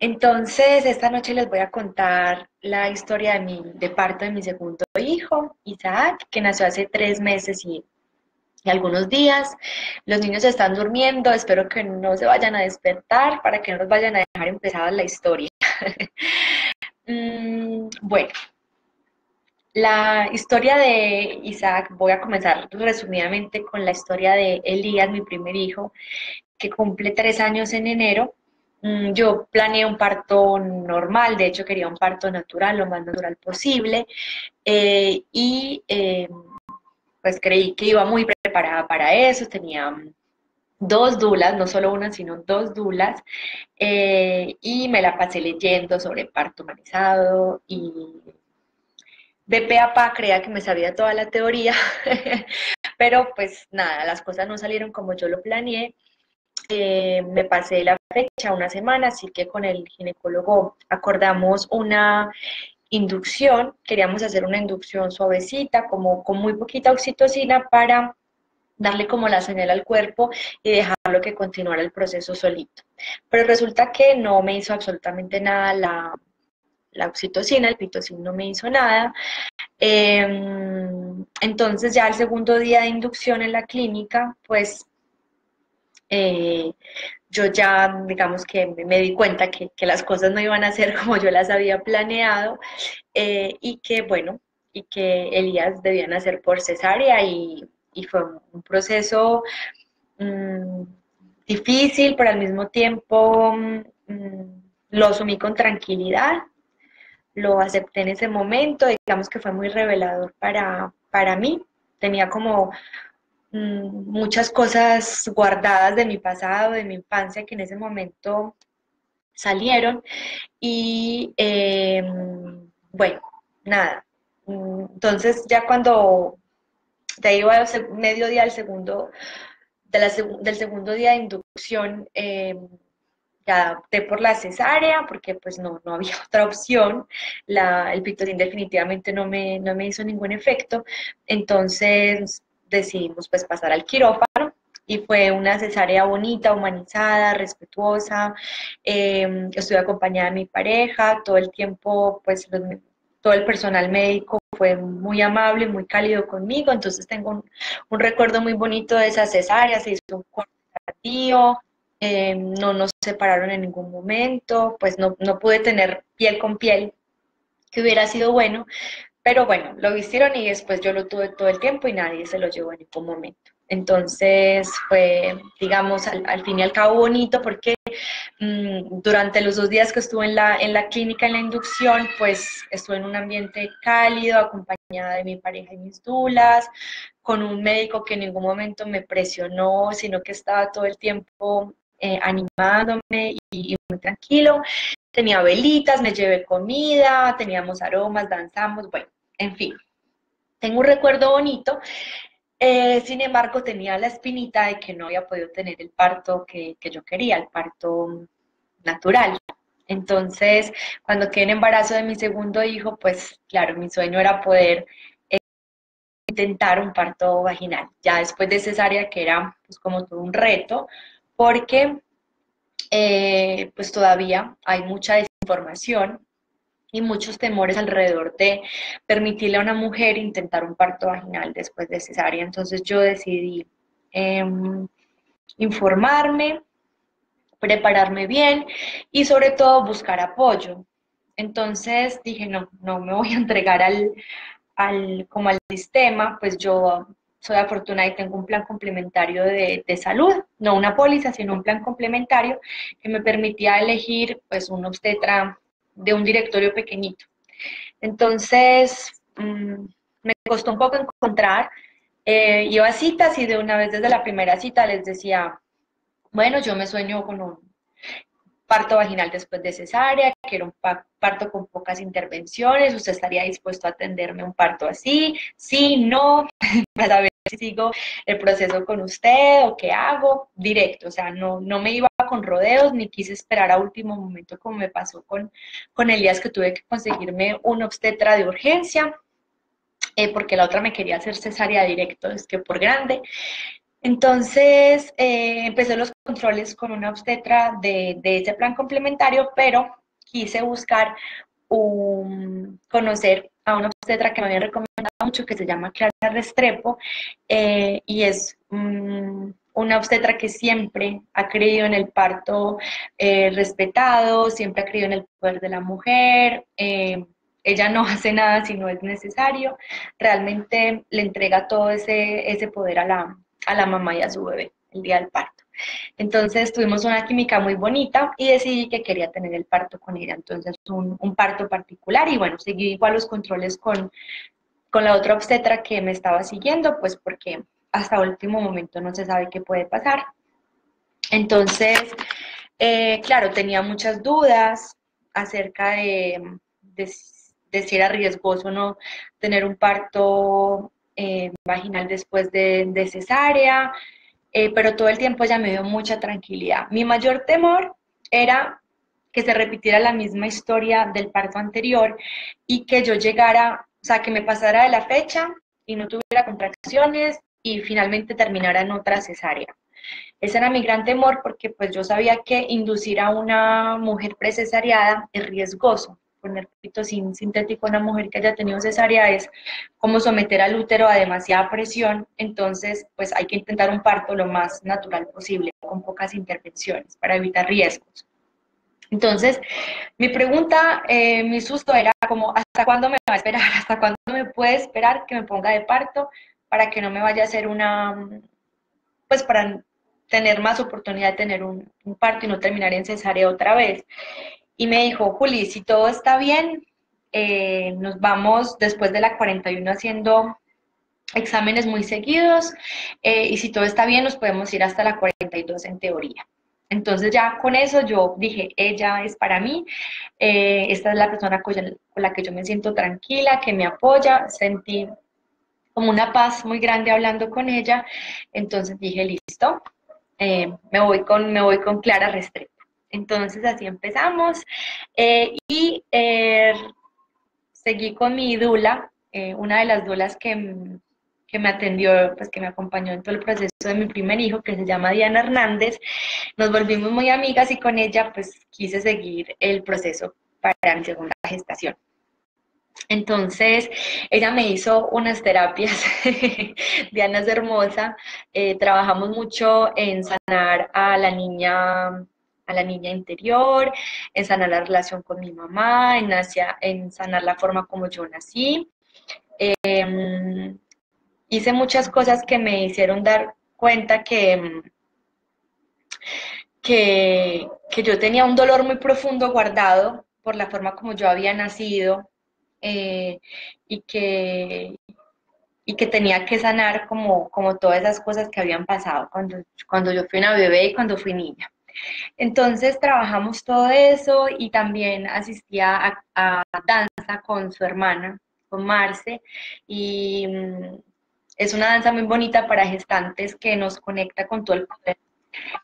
entonces esta noche les voy a contar la historia de, mi, de parto de mi segundo hijo, Isaac, que nació hace tres meses y, algunos días. Los niños están durmiendo, espero que no se vayan a despertar para que no nos vayan a dejar empezada la historia. Mm, bueno, la historia de Isaac, voy a comenzar resumidamente con la historia de Elías, mi primer hijo, que cumple tres años en enero. Mm, yo planeé un parto normal, de hecho quería un parto natural, lo más natural posible, eh, y eh, pues creí que iba muy preparada para eso, tenía dos dulas, no solo una, sino dos dulas, eh, y me la pasé leyendo sobre parto humanizado y de pe a pa creía que me sabía toda la teoría, pero pues nada, las cosas no salieron como yo lo planeé eh, me pasé la fecha una semana, así que con el ginecólogo acordamos una inducción, queríamos hacer una inducción suavecita, como con muy poquita oxitocina para darle como la señal al cuerpo y dejarlo que continuara el proceso solito. Pero resulta que no me hizo absolutamente nada la, la oxitocina, el pitocin no me hizo nada. Em, entonces ya el segundo día de inducción en la clínica, pues eh, yo ya, digamos que me di cuenta que, las cosas no iban a ser como yo las había planeado eh, y que, bueno, y que Elías debían hacer por cesárea y, fue un proceso mm, difícil, pero al mismo tiempo mm, lo asumí con tranquilidad, lo acepté en ese momento, digamos que fue muy revelador para, para mí, tenía como muchas cosas guardadas de mi pasado, de mi infancia, que en ese momento salieron. Y em, bueno, nada. Mm, entonces ya cuando te iba al medio día del segundo, del segundo día de inducción, em, ya opté por la cesárea porque pues no, no había otra opción. El pitocin definitivamente no me, no me hizo ningún efecto. Entonces decidimos pues pasar al quirófano y fue una cesárea bonita, humanizada, respetuosa. Em, estuve acompañada de mi pareja, todo el tiempo pues todo el personal médico fue muy amable, muy cálido conmigo, entonces tengo un, recuerdo muy bonito de esa cesárea, se hizo un corte em, no nos separaron en ningún momento, pues no, no pude tener piel con piel, que hubiera sido bueno, pero bueno, lo vistieron y después yo lo tuve todo el tiempo y nadie se lo llevó en ningún momento. Entonces fue, digamos, al, fin y al cabo bonito porque mm, durante los dos días que estuve en la, en la clínica, en la inducción, pues estuve en un ambiente cálido, acompañada de mi pareja y mis dulas, con un médico que en ningún momento me presionó, sino que estaba todo el tiempo eh, animándome y, y, muy tranquilo tenía velitas, me llevé comida, teníamos aromas, danzamos, bueno, en fin. Tengo un recuerdo bonito, eh, sin embargo tenía la espinita de que no había podido tener el parto que, yo quería, el parto natural. Entonces, cuando quedé en embarazo de mi segundo hijo, pues claro, mi sueño era poder eh, intentar un parto vaginal. Ya después de cesárea, que era pues como todo un reto, porque eh, pues todavía hay mucha desinformación y muchos temores alrededor de permitirle a una mujer intentar un parto vaginal después de cesárea. Entonces yo decidí em, informarme, prepararme bien y sobre todo buscar apoyo. Entonces dije, no, no me voy a entregar al, al, como al sistema, pues yo soy afortunada y tengo un plan complementario de, salud, no una póliza, sino un plan complementario que me permitía elegir pues un obstetra de un directorio pequeñito. Entonces, mm, me costó un poco encontrar, eh, iba a citas y de una vez desde la primera cita les decía, bueno, yo me sueño con un parto vaginal después de cesárea, quiero un parto con pocas intervenciones, ¿usted estaría dispuesto a atenderme un parto así? Sí, no, para ver si sigo el proceso con usted o qué hago, directo, o sea, no, no me iba con rodeos ni quise esperar a último momento como me pasó con, con Elías que tuve que conseguirme un obstetra de urgencia, eh, porque la otra me quería hacer cesárea directo, es que por grande. Entonces, eh, empecé los controles con una obstetra de, ese plan complementario, pero quise buscar conocer a una obstetra que me había recomendado mucho, que se llama Clara Restrepo, eh, y es una obstetra que siempre ha creído en el parto eh, respetado, siempre ha creído en el poder de la mujer. Ella no hace nada si no es necesario, realmente le entrega todo ese, ese poder a la, a la mamá y a su bebé el día del parto. Entonces tuvimos una química muy bonita y decidí que quería tener el parto con ella. Entonces un, un parto particular y bueno, seguí igual los controles con, con la otra obstetra que me estaba siguiendo, pues porque hasta último momento no se sabe qué puede pasar. Entonces, eh, claro, tenía muchas dudas acerca de, de, si era riesgoso o no tener un parto eh, vaginal después de, cesárea, eh, pero todo el tiempo ya me dio mucha tranquilidad. Mi mayor temor era que se repitiera la misma historia del parto anterior y que yo llegara, o sea, que me pasara de la fecha y no tuviera contracciones y finalmente terminara en otra cesárea. Ese era mi gran temor porque pues yo sabía que inducir a una mujer precesariada es riesgoso poner pito sin sintético a una mujer que haya tenido cesárea es como someter al útero a demasiada presión, entonces pues hay que intentar un parto lo más natural posible, con pocas intervenciones para evitar riesgos. Entonces, mi pregunta, eh, mi susto era como, ¿hasta cuándo me va a esperar? ¿Hasta cuándo me puede esperar que me ponga de parto para que no me vaya a hacer una, pues para tener más oportunidad de tener un, un parto y no terminar en cesárea otra vez? Y me dijo, Juli, si todo está bien, eh, nos vamos después de la 41 haciendo exámenes muy seguidos eh, y si todo está bien nos podemos ir hasta la 42 en teoría. Entonces ya con eso yo dije, ella es para mí, eh, esta es la persona con la que yo me siento tranquila, que me apoya, sentí como una paz muy grande hablando con ella, entonces dije, listo, me, voy con, me voy con Clara Restrepo. Entonces así empezamos eh, y eh, seguí con mi dula, eh, una de las dulas que, me atendió, pues que me acompañó en todo el proceso de mi primer hijo, que se llama Diana Hernández. Nos volvimos muy amigas y con ella pues quise seguir el proceso para mi segunda gestación. Entonces, ella me hizo unas terapias, Diana es hermosa, trabajamos mucho en sanar a la niña a la niña interior, en sanar la relación con mi mamá, en, sanar la forma como yo nací. Em, hice muchas cosas que me hicieron dar cuenta que, que, yo tenía un dolor muy profundo guardado por la forma como yo había nacido eh, y, que, y que tenía que sanar como, como todas esas cosas que habían pasado cuando, cuando yo fui una bebé y cuando fui niña. Entonces trabajamos todo eso y también asistía a, danza con su hermana, con Marce, y mm, es una danza muy bonita para gestantes que nos conecta con todo el poder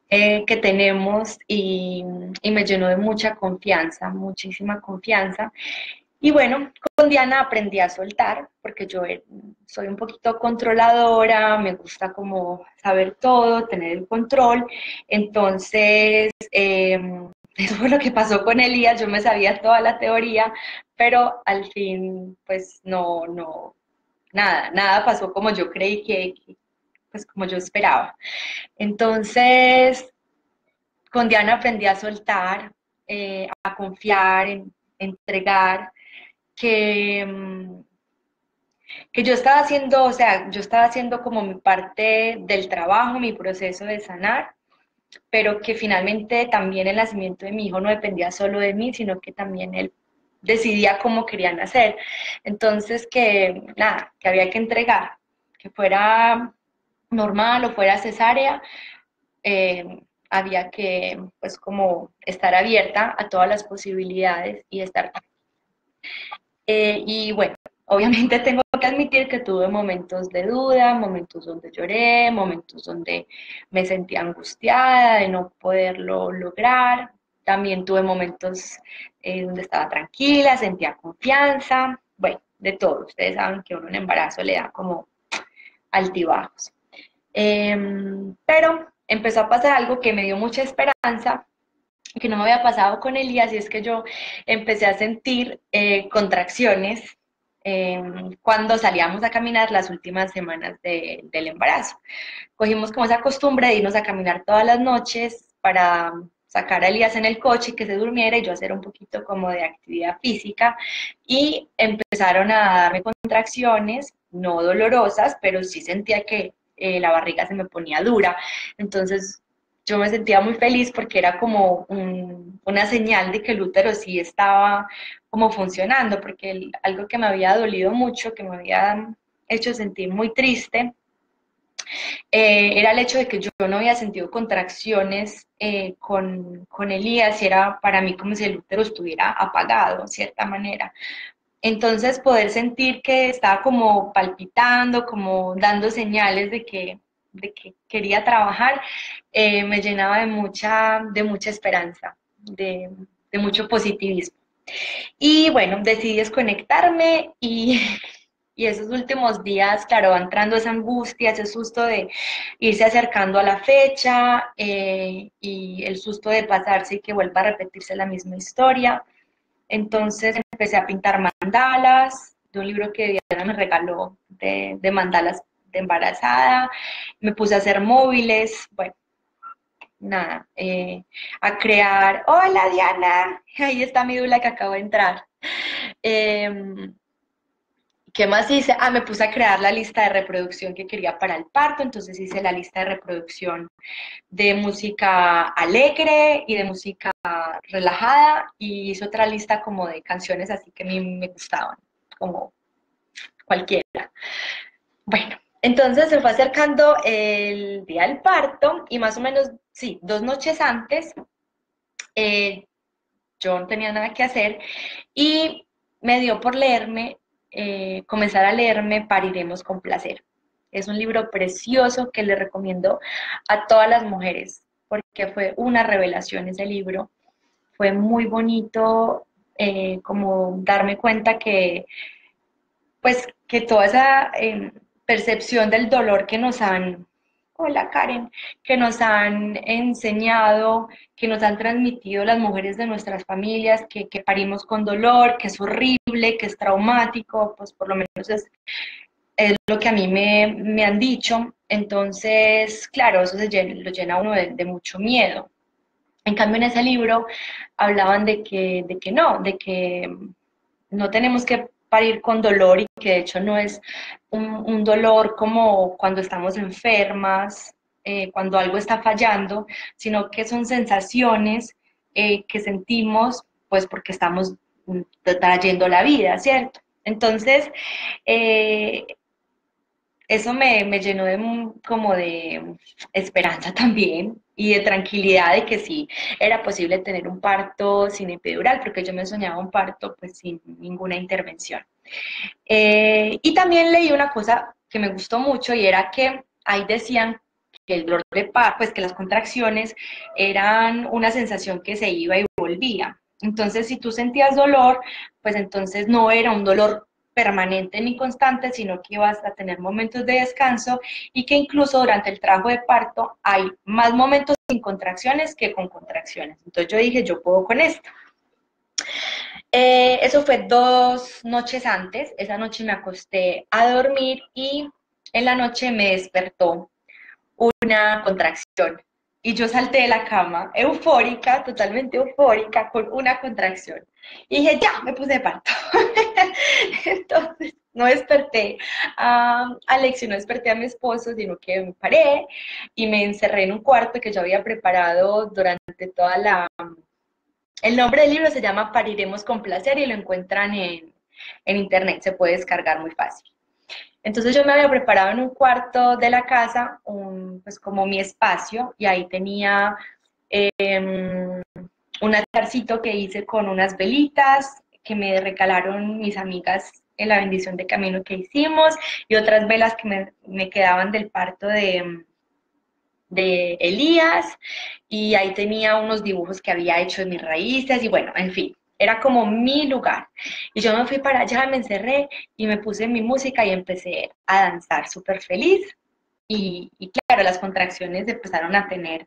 eh, que tenemos y, y, me llenó de mucha confianza, muchísima confianza. Y bueno, con Diana aprendí a soltar, porque yo eh, soy un poquito controladora, me gusta como saber todo, tener el control. Entonces, em, eso fue lo que pasó con Elías, yo me sabía toda la teoría, pero al fin, pues no, no, nada, nada pasó como yo creí que, pues como yo esperaba. Entonces, con Diana aprendí a soltar, eh, a confiar, en entregar, que, mm, que yo estaba haciendo, o sea, yo estaba haciendo como mi parte del trabajo, mi proceso de sanar, pero que finalmente también el nacimiento de mi hijo no dependía solo de mí, sino que también él decidía cómo quería nacer. Entonces, que nada, que había que entregar, que fuera normal o fuera cesárea, eh, había que, pues, como estar abierta a todas las posibilidades y estar eh, y bueno, obviamente tengo que admitir que tuve momentos de duda, momentos donde lloré, momentos donde me sentía angustiada de no poderlo lograr. También tuve momentos eh, donde estaba tranquila, sentía confianza, bueno, de todo. Ustedes saben que uno en embarazo le da como altibajos. Em, pero empezó a pasar algo que me dio mucha esperanza que no me había pasado con Elías y es que yo empecé a sentir eh, contracciones em, cuando salíamos a caminar las últimas semanas del embarazo. Cogimos como esa costumbre de irnos a caminar todas las noches para sacar a Elías en el coche y que se durmiera y yo hacer un poquito como de actividad física y empezaron a darme contracciones, no dolorosas, pero sí sentía que eh, la barriga se me ponía dura. Entonces yo me sentía muy feliz porque era como una señal de que el útero sí estaba como funcionando, porque algo que me había dolido mucho, que me había hecho sentir muy triste, eh, era el hecho de que yo no había sentido contracciones eh, con, con Elías y era para mí como si el útero estuviera apagado, de cierta manera. Entonces poder sentir que estaba como palpitando, como dando señales de que de que quería trabajar, eh, me llenaba de mucha, de mucha esperanza, de, mucho positivismo. Y bueno, decidí desconectarme y, esos últimos días, claro, entrando esa angustia, ese susto de irse acercando a la fecha eh, y el susto de pasarse y que vuelva a repetirse la misma historia. Entonces empecé a pintar mandalas de un libro que Diana me regaló de, de mandalas embarazada, me puse a hacer móviles, bueno, nada, eh, a crear, hola Diana, ahí está mi dula que acabo de entrar. Em, ¿Qué más hice? Ah, me puse a crear la lista de reproducción que quería para el parto, entonces hice la lista de reproducción de música alegre y de música relajada y hice otra lista como de canciones así que a mí me gustaban, como cualquiera. Bueno, entonces se fue acercando el día del parto y más o menos, sí, dos noches antes, eh, yo no tenía nada que hacer y me dio por leerme, eh, comenzar a leerme Pariremos con placer. Es un libro precioso que le recomiendo a todas las mujeres porque fue una revelación ese libro. Fue muy bonito eh, como darme cuenta que, pues, que toda esa percepción del dolor que nos han, hola Karen, que nos han enseñado, que nos han transmitido las mujeres de nuestras familias, que, parimos con dolor, que es horrible, que es traumático, pues por lo menos es, es lo que a mí me, han dicho. Entonces, claro, eso se lo llena uno de, de mucho miedo. En cambio, en ese libro hablaban de que, de que no, de que no tenemos que parir con dolor y que de hecho no es un, dolor como cuando estamos enfermas, eh, cuando algo está fallando, sino que son sensaciones eh, que sentimos pues porque estamos mm, trayendo la vida, ¿cierto? Entonces, eh, eso me, llenó de, como de esperanza también y de tranquilidad de que sí era posible tener un parto sin epidural, porque yo me soñaba un parto pues sin ninguna intervención. Eh, y también leí una cosa que me gustó mucho y era que ahí decían que el dolor de parto, pues que las contracciones eran una sensación que se iba y volvía. Entonces, si tú sentías dolor, pues entonces no era un dolor permanente ni constante, sino que ibas a tener momentos de descanso y que incluso durante el trabajo de parto hay más momentos sin contracciones que con contracciones. Entonces yo dije, yo puedo con esto. Eh, eso fue dos noches antes, esa noche me acosté a dormir y en la noche me despertó una contracción y yo salté de la cama, eufórica, totalmente eufórica, con una contracción. Y dije, ya, me puse de parto. Entonces, no desperté a Alex no desperté a mi esposo, sino que me paré y me encerré en un cuarto que yo había preparado durante toda la... El nombre del libro se llama Pariremos con placer y lo encuentran en, en internet, se puede descargar muy fácil. Entonces yo me había preparado en un cuarto de la casa, un, pues como mi espacio, y ahí tenía em, un altarcito que hice con unas velitas que me recalaron mis amigas en la bendición de camino que hicimos y otras velas que me, quedaban del parto de, de Elías y ahí tenía unos dibujos que había hecho de mis raíces y bueno, en fin, era como mi lugar. Y yo me fui para allá, me encerré y me puse mi música y empecé a danzar súper feliz. y, claro, las contracciones empezaron a tener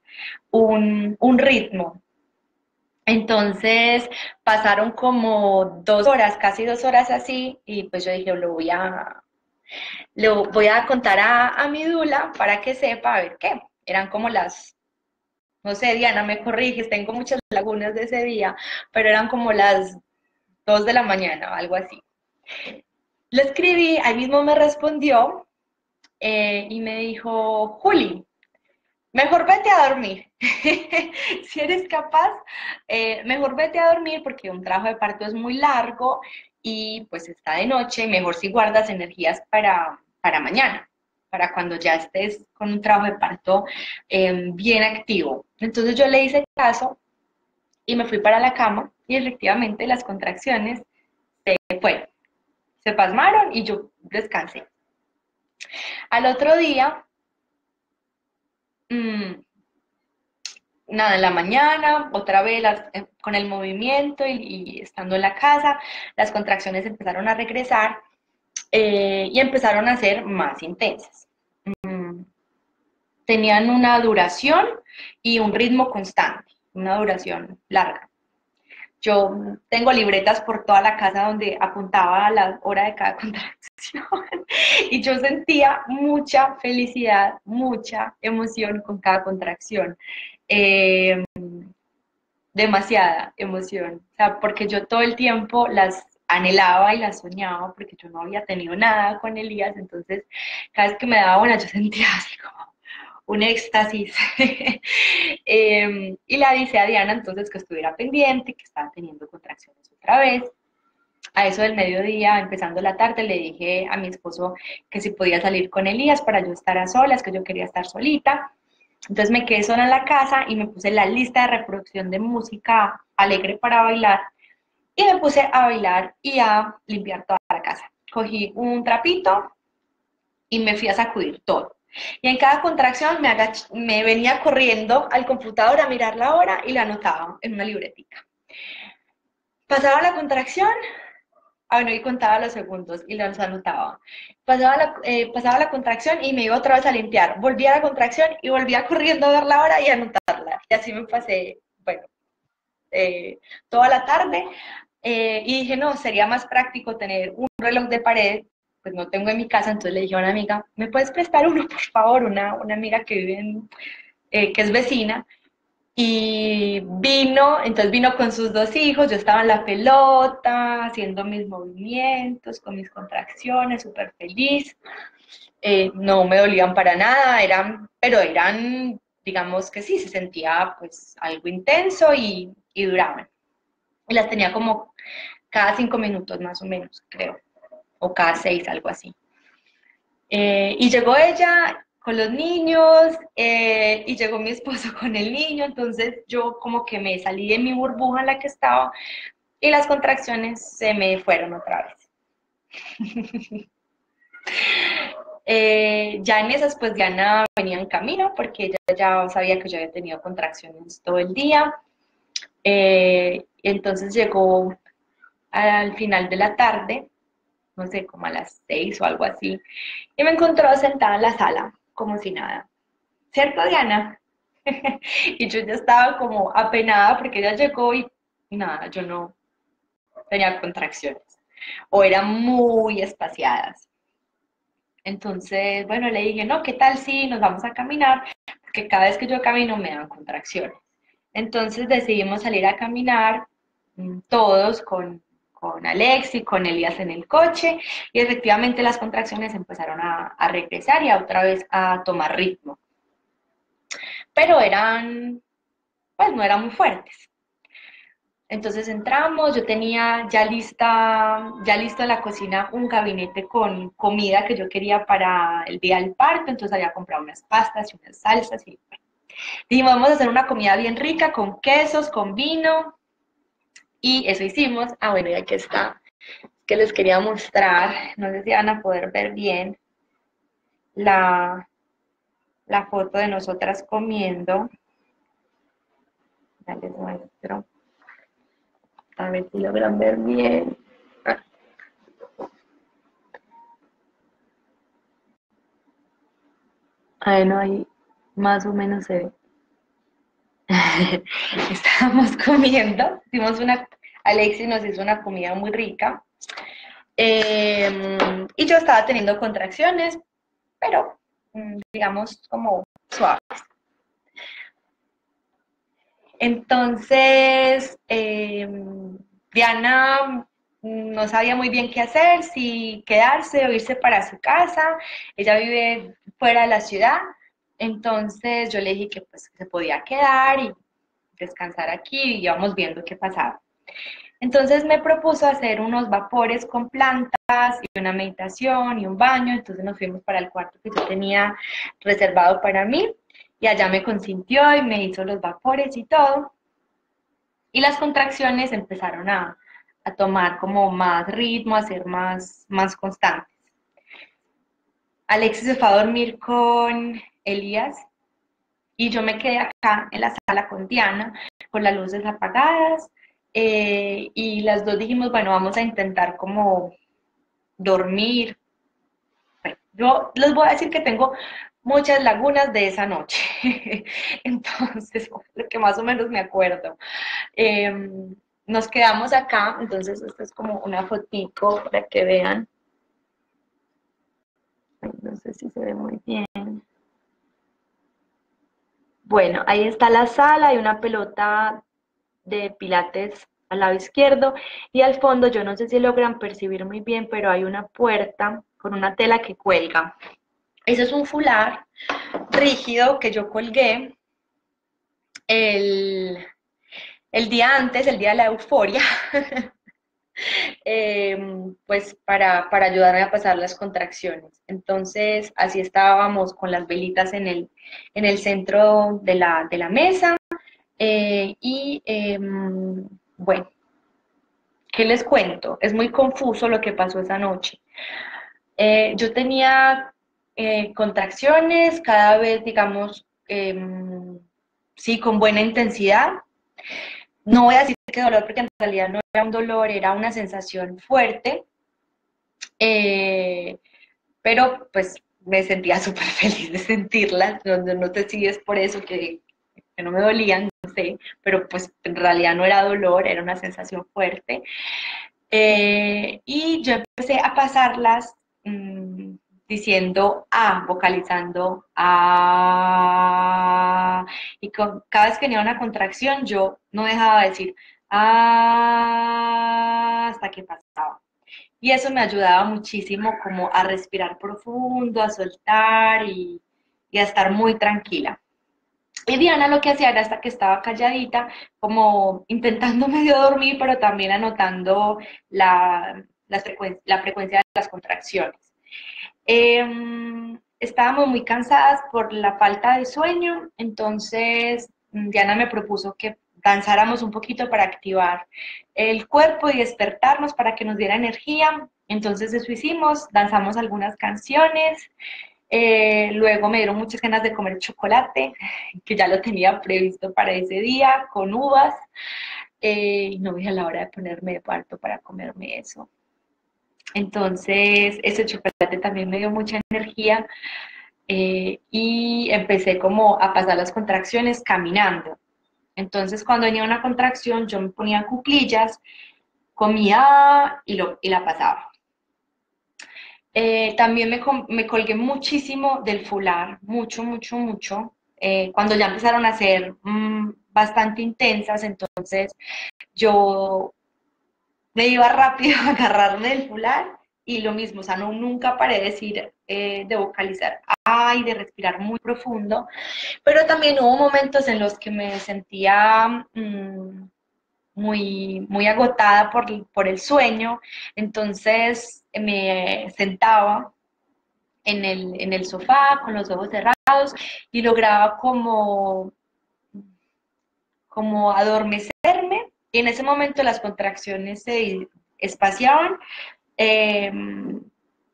un, ritmo. Entonces pasaron como dos horas, casi dos horas así, y pues yo dije, lo voy a, lo voy a contar a, a mi dula para que sepa a ver qué. Eran como las no sé, Diana, me corriges, tengo muchas lagunas de ese día, pero eran como las 2 de la mañana, algo así. Le escribí, ahí mismo me respondió eh, y me dijo, Juli, mejor vete a dormir. si eres capaz, eh, mejor vete a dormir porque un trabajo de parto es muy largo y pues está de noche, mejor si guardas energías para, para mañana para cuando ya estés con un trabajo de parto em, bien activo. Entonces yo le hice caso y me fui para la cama y efectivamente las contracciones se fueron, se pasmaron y yo descansé. Al otro día, mm, nada, en la mañana, otra vez eh, con el movimiento y, estando en la casa, las contracciones empezaron a regresar eh, y empezaron a ser más intensas. Mm, tenían una duración y un ritmo constante, una duración larga. Yo tengo libretas por toda la casa donde apuntaba a la hora de cada contracción y yo sentía mucha felicidad, mucha emoción con cada contracción. Em, demasiada emoción, porque yo todo el tiempo las anhelaba y la soñaba porque yo no había tenido nada con Elías, entonces cada vez que me daba una yo sentía así como un éxtasis. Em, y le avisé a Diana entonces que estuviera pendiente, que estaba teniendo contracciones otra vez. A eso del mediodía, empezando la tarde, le dije a mi esposo que si podía salir con Elías para yo estar a solas, que yo quería estar solita. Entonces me quedé sola en la casa y me puse la lista de reproducción de música alegre para bailar y me puse a bailar y a limpiar toda la casa. Cogí un trapito y me fui a sacudir todo. Y en cada contracción me, venía corriendo al computador a mirar la hora y la anotaba en una libretica. Pasaba la contracción, ah, bueno, y contaba los segundos y los anotaba. Pasaba la, eh, pasaba la contracción y me iba otra vez a limpiar. Volvía a la contracción y volvía corriendo a ver la hora y anotarla. Y así me pasé, bueno, eh, toda la tarde eh, y dije, no, sería más práctico tener un reloj de pared, pues no tengo en mi casa, entonces le dije a una amiga, ¿me puedes prestar uno, por favor? Una, una amiga que vive eh, que es vecina, y vino, entonces vino con sus dos hijos, yo estaba en la pelota, haciendo mis movimientos, con mis contracciones, súper feliz. Eh, no me dolían para nada, eran, pero eran, digamos que sí, se sentía pues algo intenso y, y duraban. Y las tenía como cada cinco minutos más o menos, creo, o cada seis, algo así. Eh, y llegó ella con los niños eh, y llegó mi esposo con el niño, entonces yo como que me salí de mi burbuja en la que estaba y las contracciones se me fueron otra vez. Eh, ya en esas pues Diana venía en camino porque ella ya sabía que yo había tenido contracciones todo el día. Entonces llegó al final de la tarde, no sé, como a las seis o algo así, y me encontró sentada en la sala, como si nada. ¿Cierto, Diana? y yo ya estaba como apenada porque ella llegó y, nada, yo no tenía contracciones o eran muy espaciadas. Entonces, bueno, le dije, no, ¿qué tal si nos vamos a caminar? Porque cada vez que yo camino me dan contracciones. Entonces decidimos salir a caminar mm, todos con con Alex y con Elías en el coche y efectivamente las contracciones empezaron a, regresar y a otra vez a tomar ritmo. Pero eran, pues no eran muy fuertes. Entonces entramos, yo tenía ya lista, ya listo en la cocina un gabinete con comida que yo quería para el día del parto, entonces había comprado unas pastas y unas salsas y dijimos, vamos a hacer una comida bien rica con quesos, con vino, y eso hicimos. Ah, bueno, y aquí está, que les quería mostrar, no sé si van a poder ver bien la, la foto de nosotras comiendo. Ya les muestro. A ver si logran ver bien. Bueno, ahí más o menos se ve. Estábamos comiendo, hicimos una, Alexis nos hizo una comida muy rica. Em, y yo estaba teniendo contracciones, pero mm, digamos como suaves. Entonces, em, Diana no sabía muy bien qué hacer, si quedarse o irse para su casa. Ella vive fuera de la ciudad, entonces yo le dije que pues se podía quedar y descansar aquí y íbamos viendo qué pasaba. Entonces me propuso hacer unos vapores con plantas y una meditación y un baño, entonces nos fuimos para el cuarto que yo tenía reservado para mí y allá me consintió y me hizo los vapores y todo. Y las contracciones empezaron a, a tomar como más ritmo, a ser más, más constantes. Alexis se fue a dormir con Elías y yo me quedé acá en la sala con Diana, con las luces apagadas, eh, y las dos dijimos, bueno, vamos a intentar como dormir. yo les voy a decir que tengo muchas lagunas de esa noche, entonces, lo que más o menos me acuerdo. Em, nos quedamos acá, entonces esta es como una fotico para que vean. no sé si se ve muy bien. Bueno, ahí está la sala, hay una pelota de pilates al lado izquierdo y al fondo, yo no sé si logran percibir muy bien, pero hay una puerta con una tela que cuelga. Ese es un fular rígido que yo colgué el, el día antes, el día de la euforia, em, pues para, ayudarme a pasar las contracciones. Entonces, así estábamos con las velitas en el, en el centro de la, mesa. Eh, y em, bueno, ¿qué les cuento? Es muy confuso lo que pasó esa noche. Eh, yo tenía eh, contracciones cada vez, digamos, em, sí, con buena intensidad. No voy a decir que dolor, porque en realidad no era un dolor, era una sensación fuerte. Eh, pero pues me sentía súper feliz de sentirlas. No, no, sé si por eso que, no me dolían, no sé, pero pues en realidad no era dolor, era una sensación fuerte. Eh, y yo empecé a pasarlas mm, diciendo A, vocalizando A. Y con, cada vez que tenía una contracción, yo no dejaba de decir hasta que pasaba. Y eso me ayudaba muchísimo como a respirar profundo, a soltar y, a estar muy tranquila. Y Diana lo que hacía era hasta que estaba calladita, como intentando medio dormir, pero también anotando la, la frecuencia de las contracciones. Em, estábamos muy cansadas por la falta de sueño, entonces mm, Diana me propuso que danzáramos un poquito para activar el cuerpo y despertarnos para que nos diera energía. Entonces eso hicimos, danzamos algunas canciones, eh, luego me dieron muchas ganas de comer chocolate, que ya lo tenía previsto para ese día, con uvas, eh, no vi a la hora de ponerme de parto para comerme eso. Entonces, ese chocolate también me dio mucha energía eh, y empecé como a pasar las contracciones caminando. Entonces, cuando venía una contracción, yo me ponía cuclillas, comía y, lo, y la pasaba. Eh, también me, me, colgué muchísimo del fular, mucho, mucho, mucho. Eh, cuando ya empezaron a ser mm, bastante intensas, entonces yo me iba rápido a agarrarme del fular y lo mismo, o sea, no, nunca paré de decir, eh, de vocalizar, ay, de respirar muy profundo, pero también hubo momentos en los que me sentía mm, muy, muy agotada por, por el sueño, entonces me sentaba en el, en el sofá con los ojos cerrados y lograba como, como adormecerme. Y en ese momento las contracciones se espaciaban em,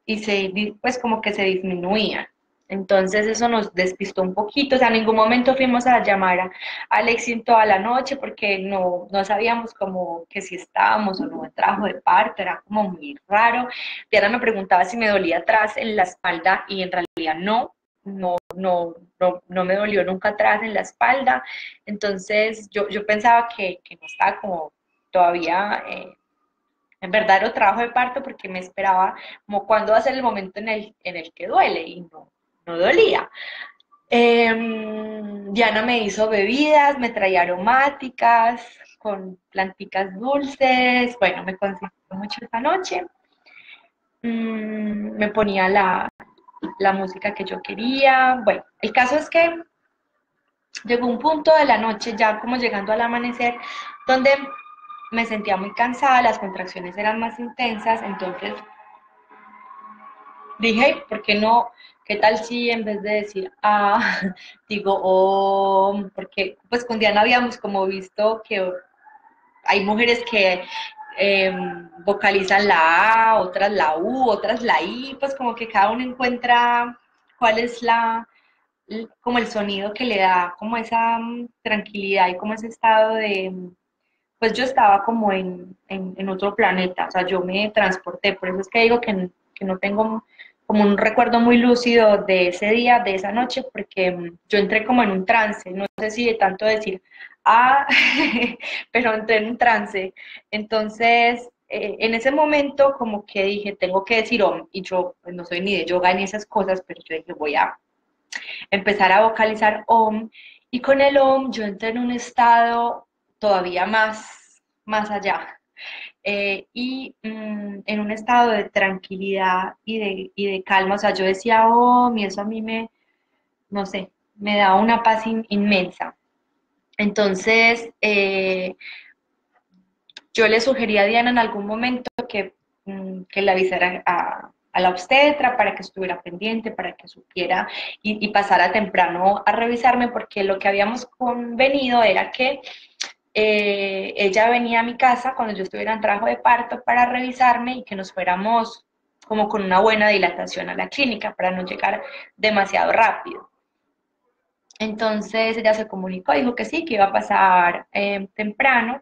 y se, pues como que se disminuían. Entonces eso nos despistó un poquito, o sea, en ningún momento fuimos a llamar a Alexis toda la noche porque no, no sabíamos como que si estábamos o no trabajo de parto, era como muy raro. Diana me preguntaba si me dolía atrás en la espalda y en realidad no, no, no, no, me dolió nunca atrás en la espalda. Entonces yo, yo pensaba que, no estaba como todavía eh, en verdadero trabajo de parto porque me esperaba como cuándo va a ser el momento en el, en el que duele y no, no dolía. Em, Diana me hizo bebidas, me traía aromáticas con plantitas dulces, bueno, me consintió mucho esa noche. Mm, me ponía la, la música que yo quería. Bueno, el caso es que llegó un punto de la noche, ya como llegando al amanecer, donde me sentía muy cansada, las contracciones eran más intensas, entonces dije, ¿por qué no? ¿Qué tal si en vez de decir ah, digo oh? Porque pues con Diana habíamos como visto que hay mujeres que em, vocalizan la A, otras la U, otras la I, pues como que cada uno encuentra cuál es la como el sonido que le da como esa mm, tranquilidad y como ese estado de pues yo estaba como en, en, otro planeta, o sea, yo me transporté, por eso es que digo que, que no tengo como un recuerdo muy lúcido de ese día, de esa noche, porque mm, yo entré como en un trance, no sé si de tanto decir, ah, pero entré en un trance. Entonces, eh, en ese momento como que dije, tengo que decir OM, y yo pues, no soy ni de yoga ni esas cosas, pero yo dije, voy a empezar a vocalizar OM, y con el OM yo entré en un estado todavía más, más allá. Eh, y mm, en un estado de tranquilidad y de, y de, calma. O sea, yo decía, oh, y eso a mí me, no sé, me da una paz inmensa. Entonces, eh, yo le sugería a Diana en algún momento que, mm, que la avisara a, la obstetra para que estuviera pendiente, para que supiera y, y pasara temprano a revisarme, porque lo que habíamos convenido era que eh, ella venía a mi casa cuando yo estuviera en trabajo de parto para revisarme y que nos fuéramos como con una buena dilatación a la clínica para no llegar demasiado rápido. Entonces ella se comunicó, dijo que sí, que iba a pasar eh, temprano.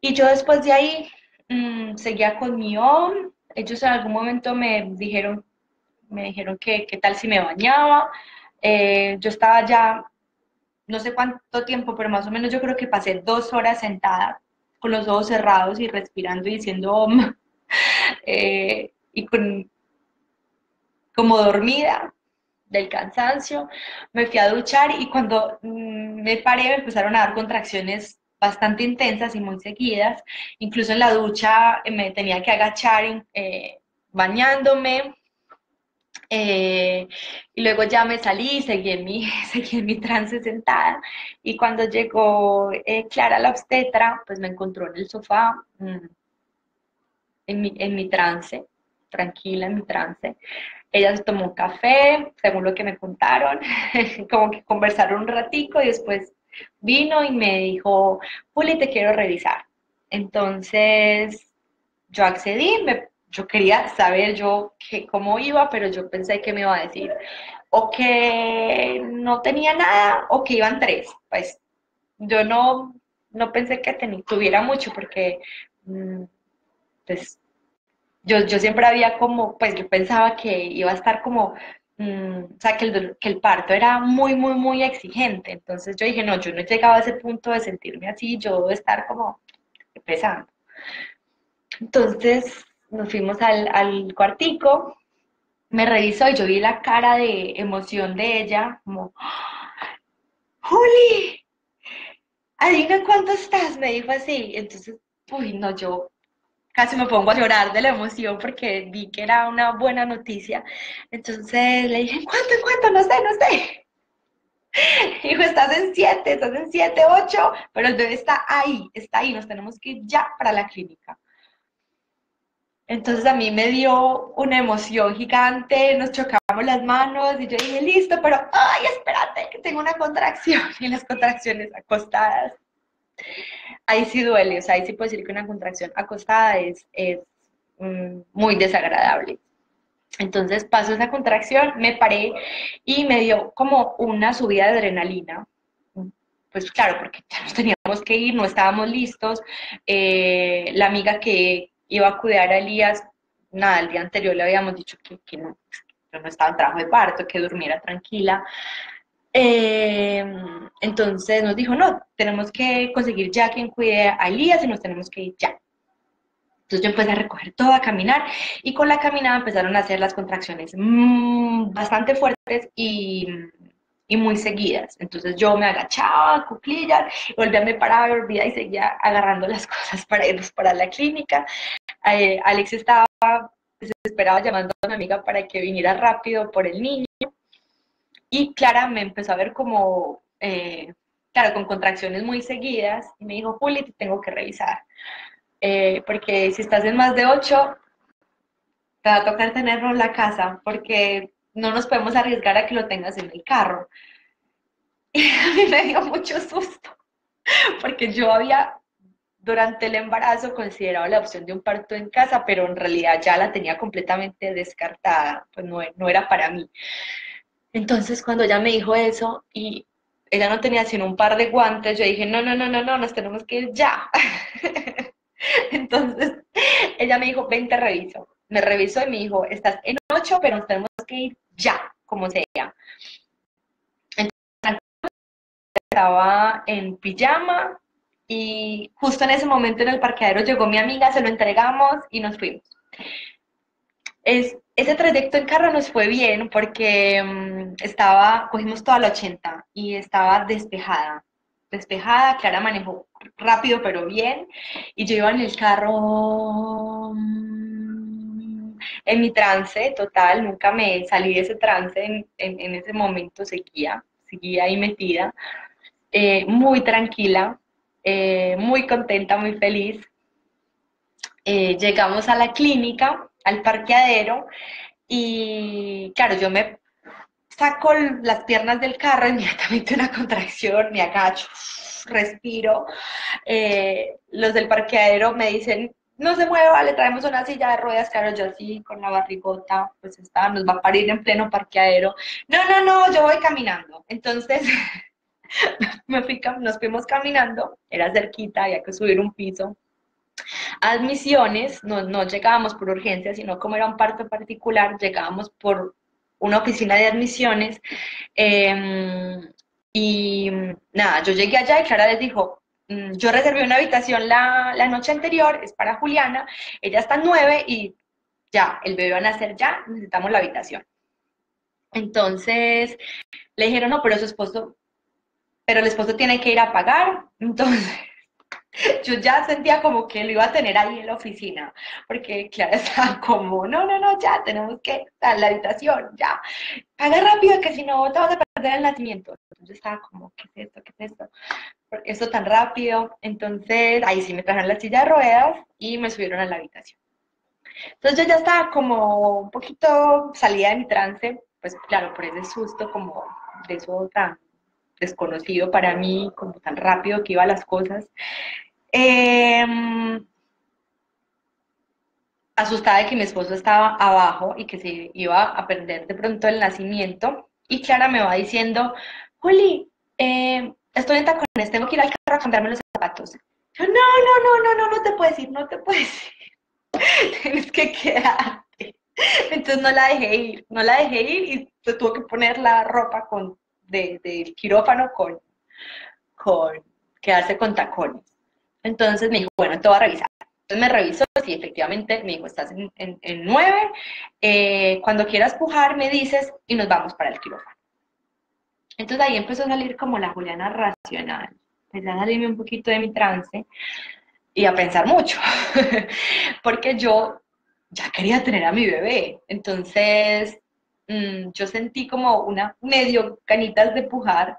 Y yo después de ahí mm, seguía con mi OM. Ellos en algún momento me dijeron, me dijeron que qué tal si me bañaba. Eh, yo estaba ya no sé cuánto tiempo, pero más o menos yo creo que pasé dos horas sentada con los ojos cerrados y respirando y diciendo eh, y con, como dormida del cansancio, me fui a duchar y cuando mm, me paré me empezaron a dar contracciones bastante intensas y muy seguidas, incluso en la ducha me tenía que agachar eh, bañándome, eh, y luego ya me salí, seguí en mi, seguí en mi trance sentada. Y cuando llegó eh, Clara, la obstetra, pues me encontró en el sofá, mm, en, mi, en mi trance, tranquila en mi trance. Ella se tomó un café, según lo que me contaron, como que conversaron un ratico y después vino y me dijo, Juli, te quiero revisar. Entonces yo accedí, me yo quería saber yo que, cómo iba, pero yo pensé que me iba a decir o que no tenía nada o que iban tres. Pues yo no, no pensé que tuviera mucho porque mm, pues, yo, yo, siempre había como, pues yo pensaba que iba a estar como, mm, o sea, que el, que el parto era muy, muy, muy exigente. Entonces yo dije, no, yo no he llegado a ese punto de sentirme así, yo debo estar como pesando. Entonces, nos fuimos al, al cuartico, me revisó y yo vi la cara de emoción de ella, como, Juli, adivina cuánto estás, me dijo así. Entonces, uy, no, yo casi me pongo a llorar de la emoción porque vi que era una buena noticia. Entonces le dije, ¿cuánto, cuánto? No sé, no sé. Dijo, estás en siete, estás en siete, ocho, pero el bebé está ahí, está ahí, nos tenemos que ir ya para la clínica. Entonces a mí me dio una emoción gigante, nos chocamos las manos y yo dije, listo, pero, ay, espérate, que tengo una contracción. Y las contracciones acostadas, ahí sí duele, o sea, ahí sí puedo decir que una contracción acostada es, es mm, muy desagradable. Entonces pasó esa contracción, me paré y me dio como una subida de adrenalina. Pues claro, porque ya nos teníamos que ir, no estábamos listos. Eh, la amiga que, iba a cuidar a Elías, nada, el día anterior le habíamos dicho que, no, estaba en trabajo de parto, que durmiera tranquila. Eh, entonces nos dijo, no, tenemos que conseguir ya quien cuide a Elías y nos tenemos que ir ya. Entonces yo empecé a recoger todo, a caminar y con la caminada empezaron a hacer las contracciones mm, bastante fuertes y, y, muy seguidas. Entonces yo me agachaba, cuclillas, volvía, me paraba, volvía y seguía agarrando las cosas para irnos para la clínica. Eh, Alex estaba desesperado llamando a mi amiga para que viniera rápido por el niño y Clara me empezó a ver como, eh, claro, con contracciones muy seguidas y me dijo, Juli, te tengo que revisar. Eh, porque si estás en más de 8, te va a tocar tenerlo en la casa, porque no nos podemos arriesgar a que lo tengas en el carro. Y a mí me dio mucho susto, porque yo había durante el embarazo considerado la opción de un parto en casa, pero en realidad ya la tenía completamente descartada, pues no, no era para mí. Entonces cuando ella me dijo eso y ella no tenía sino un par de guantes, yo dije, no, no, no, no, no, nos tenemos que ir ya. Entonces, ella me dijo, ven, te reviso. Me revisó y me dijo, estás en ocho, pero nos tenemos que ir ya, como sea. Entonces, estaba en pijama y justo en ese momento en el parqueadero llegó mi amiga, se lo entregamos y nos fuimos. Es, ese trayecto en carro nos fue bien porque mm, estaba, cogimos toda la 80 y estaba despejada despejada, Clara manejó rápido pero bien, y yo iba en el carro mm, en mi trance total, nunca me salí de ese trance, en, ese momento seguía, seguía ahí metida, eh, muy tranquila, eh, muy contenta, muy feliz. Eh, llegamos a la clínica, al parqueadero, y claro, yo me saco las piernas del carro, inmediatamente una contracción, me agacho, respiro. Eh, los del parqueadero me dicen, no se mueva, le traemos una silla de ruedas, claro, yo así con la barrigota, pues está, nos va a parir en pleno parqueadero. No, no, no, yo voy caminando. Entonces, me nos fuimos caminando, era cerquita, había que subir un piso. Admisiones, no, no llegábamos por urgencia, sino como era un parto particular, llegábamos por una oficina de admisiones. Em, y nada, yo llegué allá y Clara les dijo, mm, yo reservé una habitación la, noche anterior, es para Juliana, ella está nueve y ya, el bebé va a nacer ya, necesitamos la habitación. Entonces le dijeron, no, pero su esposo, pero el esposo tiene que ir a pagar. Entonces yo ya sentía como que lo iba a tener ahí en la oficina, porque Clara estaba como, no, no, no, ya tenemos que en la habitación, ya, paga rápido que si no te vas a perder el nacimiento. Entonces yo estaba como, ¿qué es esto? ¿Qué es esto? Esto tan rápido. Entonces ahí sí me trajeron la silla de ruedas y me subieron a la habitación. Entonces yo ya estaba como un poquito salida de mi trance, pues claro, por ese susto como de eso tan desconocido para mí, como tan rápido que iban las cosas. Em, asustada de que mi esposo estaba abajo y que se iba a perder de pronto el nacimiento. Y Clara me va diciendo, Juli, eh, estoy en tacones, tengo que ir al carro a cambiarme los zapatos. Yo, no, no, no, no, no, no te puedes ir, no te puedes ir. Tienes que quedarte. Entonces no la dejé ir, no la dejé ir y se tuvo que poner la ropa con del quirófano con, con quedarse con tacones. Entonces me dijo, bueno, te voy a revisar. Entonces me revisó, sí, efectivamente, me dijo, estás en, en, nueve, eh, cuando quieras pujar me dices y nos vamos para el quirófano. Entonces ahí empezó a salir como la Juliana racional, empecé a salirme un poquito de mi trance y a pensar mucho, porque yo ya quería tener a mi bebé. Entonces Mm, yo sentí como una medio canitas de pujar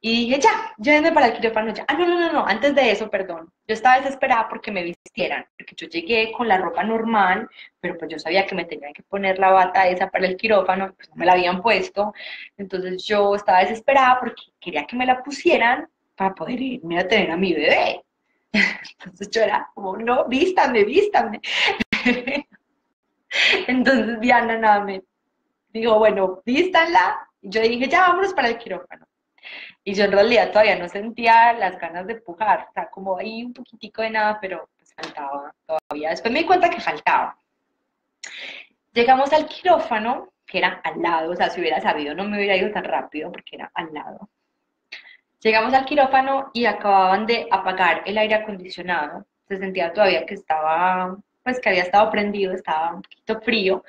y dije, ya, llévenme para el quirófano ya. Ah, no, no, no, no, antes de eso, perdón. Yo estaba desesperada porque me vistieran, porque yo llegué con la ropa normal, pero pues yo sabía que me tenía que poner la bata esa para el quirófano, pues no me la habían puesto. Entonces yo estaba desesperada porque quería que me la pusieran para poder irme a tener a mi bebé. Entonces yo era como, no, vístame, vístame. Entonces Diana nada, me, digo, bueno, vístanla. Yo dije, ya vámonos para el quirófano. Y yo en realidad todavía no sentía las ganas de pujar, o sea, como ahí un poquitico de nada, pero pues faltaba todavía. Después me di cuenta que faltaba. Llegamos al quirófano que era al lado, o sea, si hubiera sabido no me hubiera ido tan rápido porque era al lado. Llegamos al quirófano y acababan de apagar el aire acondicionado. Se sentía todavía que estaba, pues que había estado prendido, estaba un poquito frío.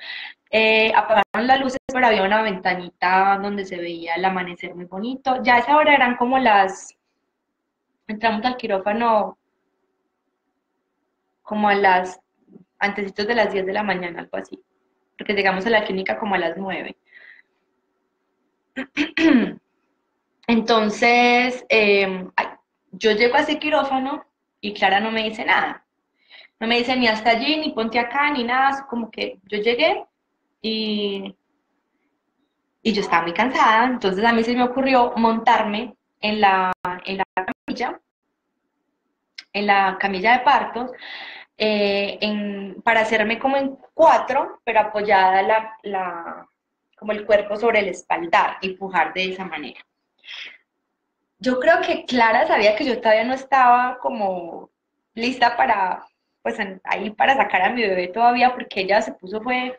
Eh, apagaron las luces, pero había una ventanita donde se veía el amanecer muy bonito. Ya a esa hora eran como las... Entramos al quirófano como a las... antesitos de las 10 de la mañana, algo así. Porque llegamos a la clínica como a las 9. Entonces, em, yo llego a ese quirófano y Clara no me dice nada. No me dice ni hasta allí, ni ponte acá, ni nada. Como que yo llegué y, y yo estaba muy cansada. Entonces a mí se me ocurrió montarme en la, en la camilla, en la camilla de partos, eh, para hacerme como en cuatro, pero apoyada la, la, como el cuerpo sobre el espaldar y pujar de esa manera yo creo que Clara sabía que yo todavía no estaba como lista para, pues ahí para sacar a mi bebé todavía, porque ella se puso, fue,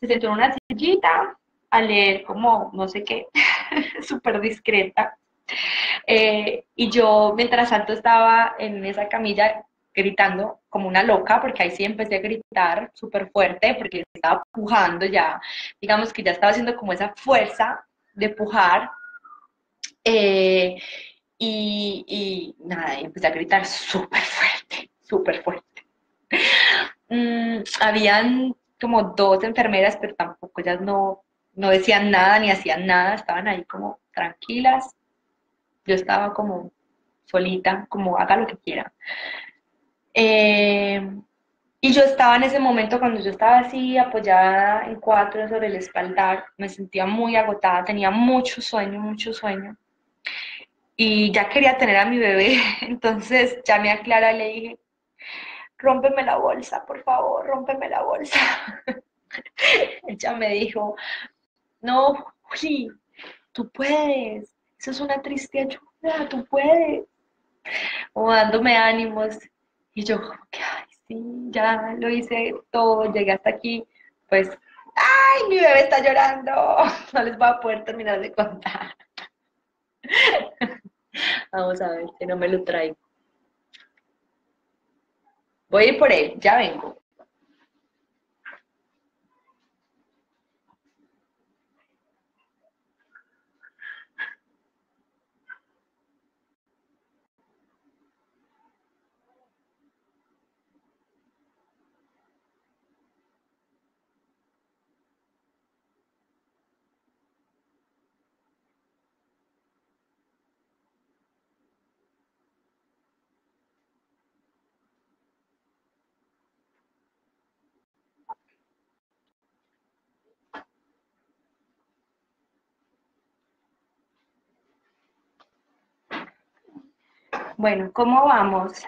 se sentó en una sillita a leer como, no sé qué, súper discreta. Eh, y yo, mientras tanto, estaba en esa camilla gritando como una loca, porque ahí sí empecé a gritar súper fuerte, porque estaba pujando ya, digamos que ya estaba haciendo como esa fuerza de pujar eh, y, nada, empecé a gritar súper fuerte, súper fuerte. Mm, habían como dos enfermeras, pero tampoco ellas no, no decían nada ni hacían nada, estaban ahí como tranquilas. Yo estaba como solita, como haga lo que quiera. Eh, y yo estaba en ese momento, cuando yo estaba así, apoyada en cuatro sobre el espaldar, me sentía muy agotada, tenía mucho sueño, mucho sueño y ya quería tener a mi bebé, entonces llamé a Clara y le dije, rómpeme la bolsa, por favor, rómpeme la bolsa. Ella me dijo, no, Juli, tú puedes, eso es una triste ayuda, tú puedes. O dándome ánimos. Y yo, ay, sí, ya lo hice todo, llegué hasta aquí, pues, ay, mi bebé está llorando, no les voy a poder terminar de contar. Vamos a ver si no me lo traigo. Voy a ir por él, ya vengo. Bueno, ¿cómo vamos?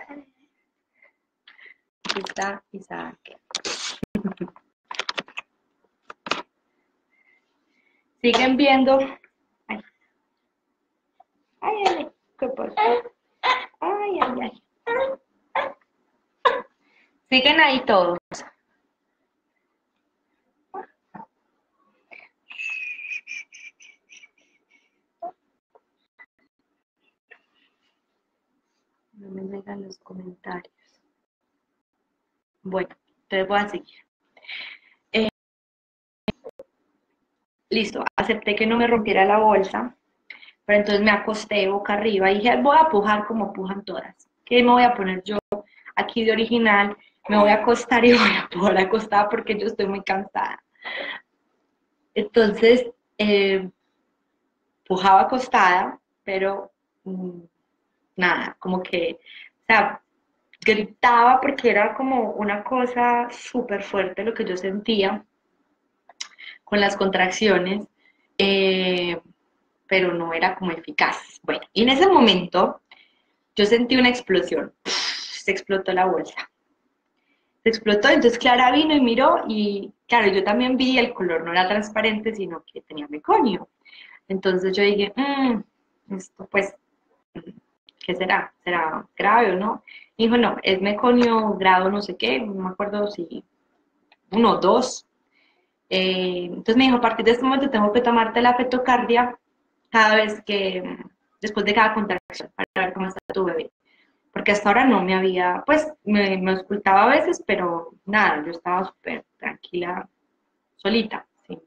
Aquí está Isaac. Siguen viendo. Ay, ay, ay, ¿qué pasa? Ay, ay, ay. Siguen ahí todos. No me llegan los comentarios. Bueno, entonces voy a seguir. Eh, listo, acepté que no me rompiera la bolsa, pero entonces me acosté boca arriba y dije, voy a pujar como pujan todas. ¿Qué me voy a poner yo aquí de original? Me voy a acostar y voy a pujar acostada porque yo estoy muy cansada. Entonces, eh, pujaba acostada, pero mm, nada, como que, o sea, gritaba porque era como una cosa súper fuerte lo que yo sentía con las contracciones, eh, pero no era como eficaz. Bueno, y en ese momento yo sentí una explosión, se explotó la bolsa. Se explotó, entonces Clara vino y miró y claro, yo también vi el color no era transparente, sino que tenía meconio. Entonces yo dije, mm, esto pues ¿qué será? ¿Será grave o no? dijo, no, es meconio grado no sé qué, no me acuerdo si uno o dos. Eh, entonces me dijo, a partir de este momento tengo que tomarte la fetocardia cada vez que, después de cada contracción, para ver cómo está tu bebé. Porque hasta ahora no me había, pues me, me ocultaba a veces, pero nada, yo estaba súper tranquila, solita, sin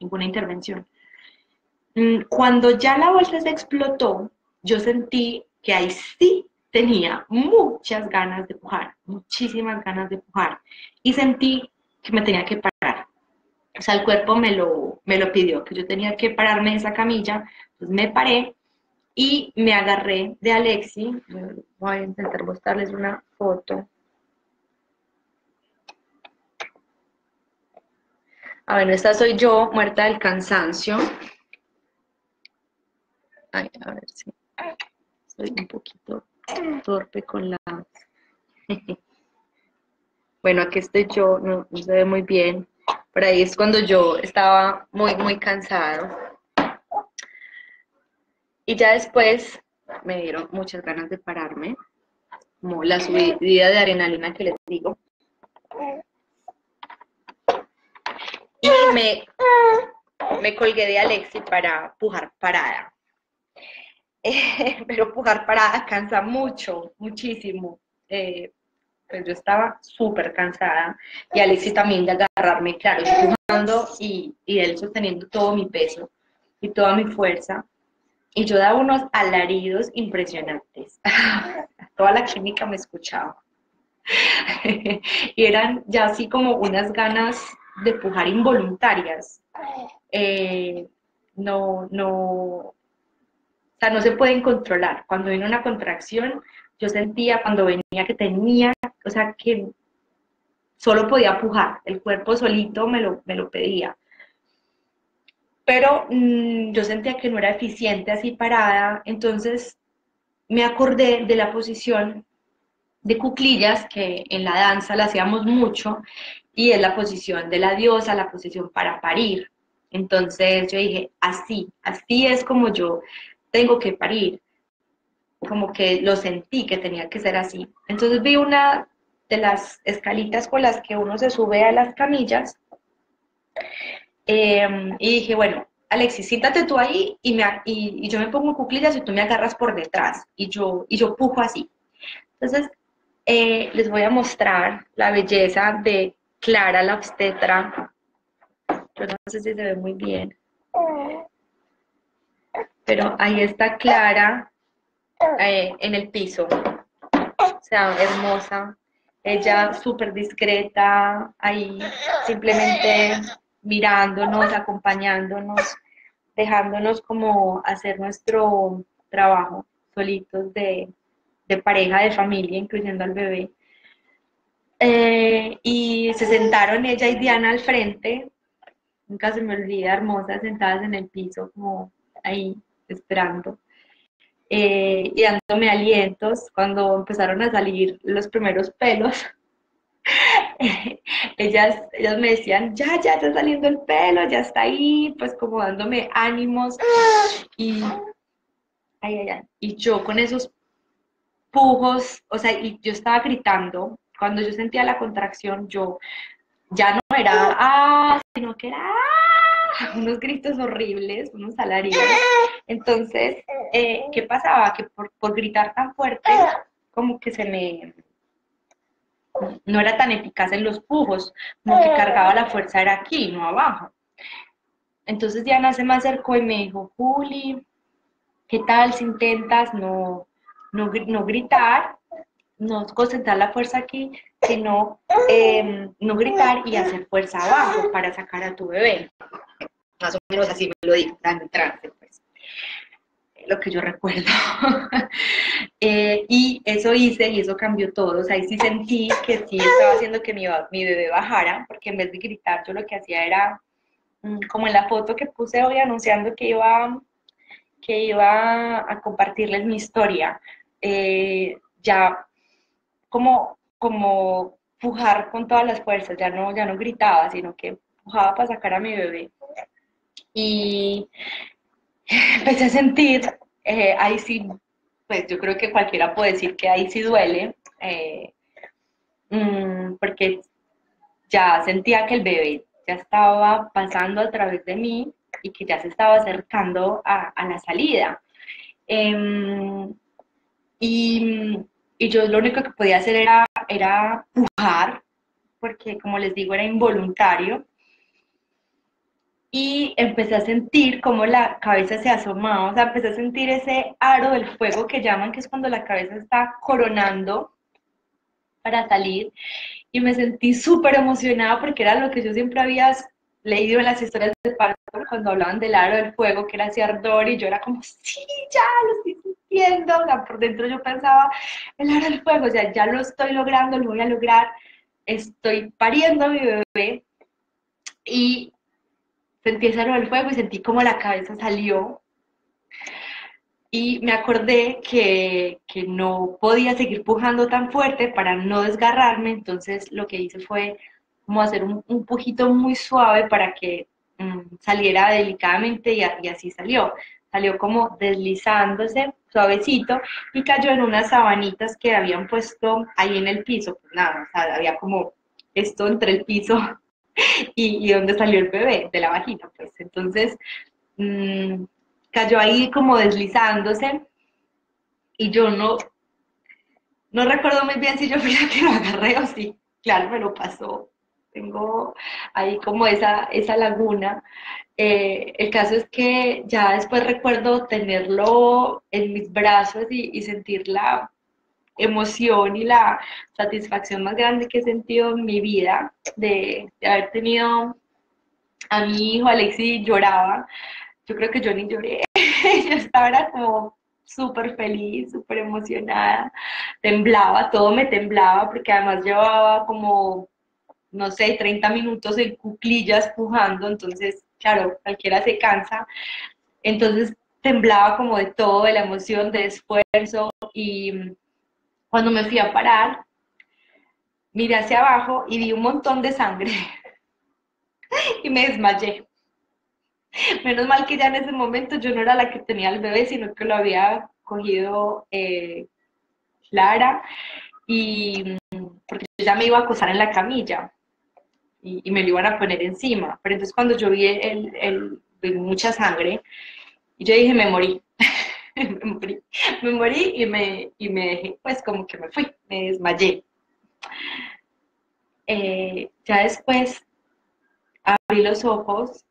ninguna intervención. Mm, cuando ya la bolsa se explotó, yo sentí que ahí sí tenía muchas ganas de pujar, muchísimas ganas de pujar. Y sentí que me tenía que parar. O sea, el cuerpo me lo, me lo pidió, que yo tenía que pararme en esa camilla. Entonces me paré y me agarré de Alexi. Voy a intentar mostrarles una foto. A ver, esta soy yo, muerta del cansancio. Ay, a ver si. Soy un poquito torpe con la... bueno, aquí estoy yo, no, se ve muy bien. Por ahí es cuando yo estaba muy, muy cansado. Y ya después me dieron muchas ganas de pararme, como la subida de adrenalina que les digo. Y me, me colgué de Alexi para pujar parada. pero pujar parada cansa mucho, muchísimo. Eh, pues yo estaba súper cansada y Alexis también de agarrarme, claro, y él sosteniendo todo mi peso y toda mi fuerza. Y yo daba unos alaridos impresionantes. Toda la química me escuchaba. y eran ya así como unas ganas de pujar involuntarias. Eh, no, no, o sea, no se pueden controlar. Cuando viene una contracción, yo sentía cuando venía que tenía, o sea, que solo podía pujar, el cuerpo solito me lo, me lo pedía. Pero mm, yo sentía que no era eficiente así parada, entonces me acordé de la posición de cuclillas, que en la danza la hacíamos mucho, y es la posición de la diosa, la posición para parir. Entonces yo dije, así, así es como yo tengo que parir. Como que lo sentí que tenía que ser así. Entonces vi una de las escalitas con las que uno se sube a las camillas em, y dije, bueno, Alexis, siéntate tú ahí y, me, y, yo me pongo cuclillas y tú me agarras por detrás y yo, y yo pujo así. Entonces, eh, les voy a mostrar la belleza de Clara la obstetra. Yo no sé si se ve muy bien pero ahí está Clara eh, en el piso. O sea, hermosa. Ella súper discreta, ahí simplemente mirándonos, acompañándonos, dejándonos como hacer nuestro trabajo solitos de, pareja, de familia, incluyendo al bebé. Eh, y se sentaron ella y Diana al frente, nunca se me olvida, hermosas, sentadas en el piso, como ahí esperando. Eh, y dándome alientos cuando empezaron a salir los primeros pelos. ellas, ellas me decían, ya, ya está saliendo el pelo, ya está ahí, pues como dándome ánimos. Y, y yo con esos pujos, o sea, y yo estaba gritando, cuando yo sentía la contracción, yo ya no era, ah, sino que era, ah", unos gritos horribles, unos alaridos. Entonces, eh, ¿qué pasaba? Que por, gritar tan fuerte, como que se me... No era tan eficaz en los pujos, como que cargaba la fuerza era aquí, no abajo. Entonces Diana se me acercó y me dijo, Juli, ¿qué tal si intentas no, no, gritar, no concentrar la fuerza aquí, sino em, no gritar y hacer fuerza abajo para sacar a tu bebé? Más o menos así me lo dijo, dando trance, pues lo que yo recuerdo. Eh, y eso hice y eso cambió todo. O sea, ahí sí sentí que sí estaba haciendo que mi, mi bebé bajara, porque en vez de gritar, yo lo que hacía era, mm, como en la foto que puse hoy anunciando que iba, que iba a compartirles mi historia, eh, ya como, como pujar con todas las fuerzas, ya no, ya no gritaba, sino que pujaba para sacar a mi bebé. Y empecé a sentir, eh, ahí sí, pues yo creo que cualquiera puede decir que ahí sí duele, eh, mm, porque ya sentía que el bebé ya estaba pasando a través de mí y que ya se estaba acercando a, la salida. Em, y, yo lo único que podía hacer era, era pujar, porque como les digo, era involuntario. Y empecé a sentir como la cabeza se asomaba, o sea, empecé a sentir ese aro del fuego que llaman, que es cuando la cabeza está coronando para salir. Y me sentí súper emocionada porque era lo que yo siempre había leído en las historias de parto cuando hablaban del aro del fuego, que era ese ardor, y yo era como, sí, ya lo estoy sintiendo. O por dentro yo pensaba, el aro del fuego, o sea, ya lo estoy logrando, lo voy a lograr. Estoy pariendo a mi bebé y sentí ese aro del fuego y sentí como la cabeza salió. Y me acordé que, que no podía seguir pujando tan fuerte para no desgarrarme, entonces lo que hice fue como hacer un, un pujito muy suave para que mm, saliera delicadamente y, así salió. Salió como deslizándose suavecito y cayó en unas sabanitas que habían puesto ahí en el piso. Pues nada, o sea, había como esto entre el piso y, donde salió el bebé, de la vagina, pues. Entonces, mm, cayó ahí como deslizándose y yo no, no recuerdo muy bien si yo fui la que lo agarré o si, claro, me lo pasó tengo ahí como esa, esa laguna. Eh, el caso es que ya después recuerdo tenerlo en mis brazos y, sentir la emoción y la satisfacción más grande que he sentido en mi vida de, haber tenido a mi hijo Alexi lloraba. Yo creo que yo ni lloré. yo estaba como súper feliz, súper emocionada, temblaba, todo me temblaba porque además llevaba como no sé, 30 minutos en cuclillas pujando, entonces, claro, cualquiera se cansa. Entonces temblaba como de todo, de la emoción, de esfuerzo, y cuando me fui a parar, miré hacia abajo y vi un montón de sangre y me desmayé. Menos mal que ya en ese momento yo no era la que tenía el bebé, sino que lo había cogido eh, Clara y porque ya me iba a acosar en la camilla y, me lo iban a poner encima. Pero entonces cuando yo vi el, el, mucha sangre, yo dije, me morí. me morí, me morí y me, y me dejé, pues como que me fui, me desmayé. Eh, ya después abrí los ojos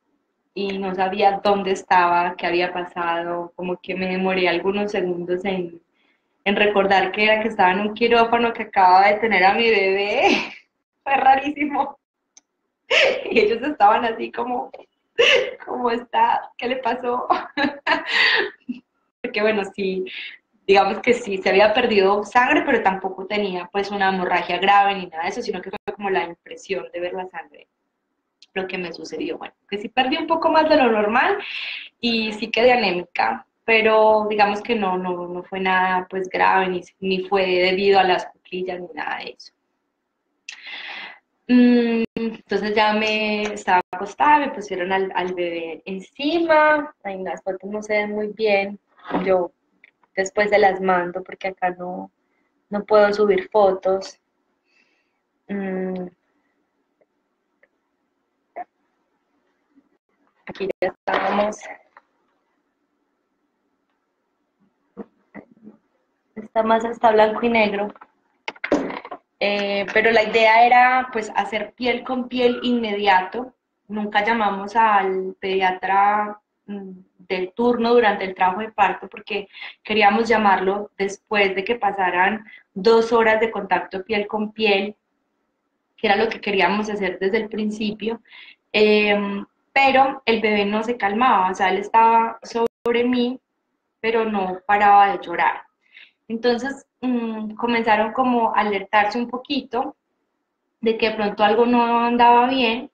y no sabía dónde estaba, qué había pasado, como que me demoré algunos segundos en, en recordar que era que estaba en un quirófano que acababa de tener a mi bebé. Fue rarísimo. y ellos estaban así como, ¿cómo está? ¿Qué le pasó? Porque bueno, sí, digamos que sí, se había perdido sangre, pero tampoco tenía pues una hemorragia grave ni nada de eso, sino que fue como la impresión de ver la sangre lo que me sucedió. Bueno, que sí perdí un poco más de lo normal y sí quedé anémica, pero digamos que no, no, no fue nada pues grave, ni, ni fue debido a las cuclillas ni nada de eso. Mm, entonces ya me estaba acostada, me pusieron al, bebé encima, ahí las fotos no se ven muy bien, yo después se las mando porque acá no, no puedo subir fotos. Mm. Aquí ya estamos. Está más hasta blanco y negro. Eh, pero la idea era pues hacer piel con piel inmediato. Nunca llamamos al pediatra mm, del turno durante el trabajo de parto porque queríamos llamarlo después de que pasaran dos horas de contacto piel con piel, que era lo que queríamos hacer desde el principio. Em, pero el bebé no se calmaba, o sea, él estaba sobre mí, pero no paraba de llorar. Entonces mm, comenzaron como a alertarse un poquito de que de pronto algo no andaba bien.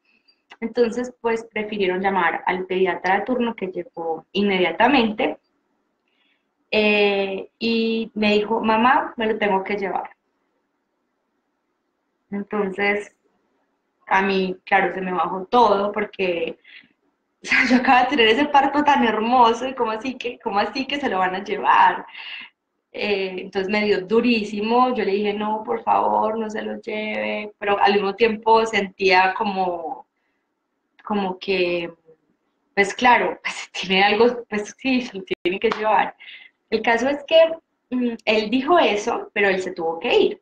Entonces, pues prefirieron llamar al pediatra de turno que llegó inmediatamente eh, y me dijo, mamá, me lo tengo que llevar. Entonces, a mí, claro, se me bajó todo porque yo acabo de tener ese parto tan hermoso y como así que, como así que se lo van a llevar. Eh, entonces me dio durísimo, yo le dije, no, por favor, no se lo lleve, pero al mismo tiempo sentía como, como que, pues claro, pues tiene algo, pues sí, se lo tiene que llevar. El caso es que mm, él dijo eso, pero él se tuvo que ir.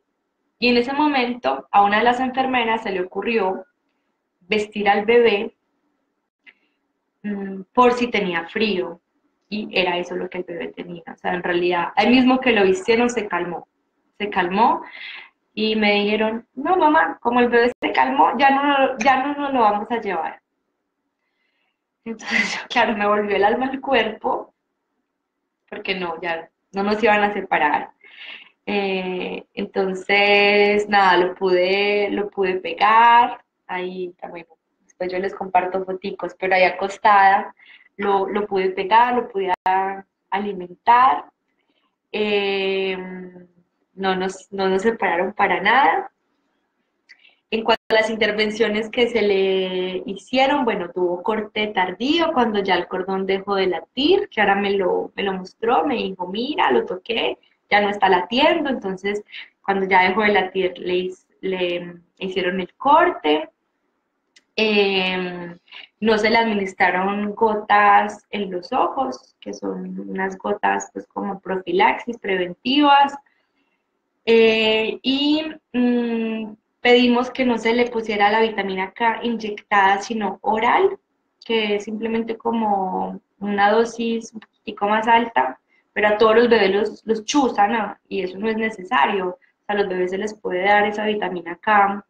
Y en ese momento a una de las enfermeras se le ocurrió vestir al bebé mm, por si tenía frío. Y era eso lo que el bebé tenía. O sea, en realidad, ahí mismo que lo vistieron se calmó. Se calmó y me dijeron, no mamá, como el bebé se calmó, ya no, ya no nos lo vamos a llevar. Entonces, claro, me volvió el alma al cuerpo, porque no, ya no nos iban a separar. Eh, entonces, nada, lo pude, lo pude pegar, ahí, bueno, después yo les comparto foticos, pero ahí acostada, lo, lo pude pegar, lo pude alimentar. Eh, no nos, no nos separaron para nada. En cuanto a las intervenciones que se le hicieron, bueno, tuvo corte tardío cuando ya el cordón dejó de latir, que ahora me lo, me lo mostró, me dijo, mira, lo toqué, ya no está latiendo, entonces cuando ya dejó de latir le, le hicieron el corte. Em, no se le administraron gotas en los ojos, que son unas gotas pues como profilaxis preventivas. Eh, y mm, pedimos que no se le pusiera la vitamina K inyectada, sino oral, que es simplemente como una dosis un poquitico más alta, pero a todos los bebés los, los chuzan y eso no es necesario. A los bebés se les puede dar esa vitamina K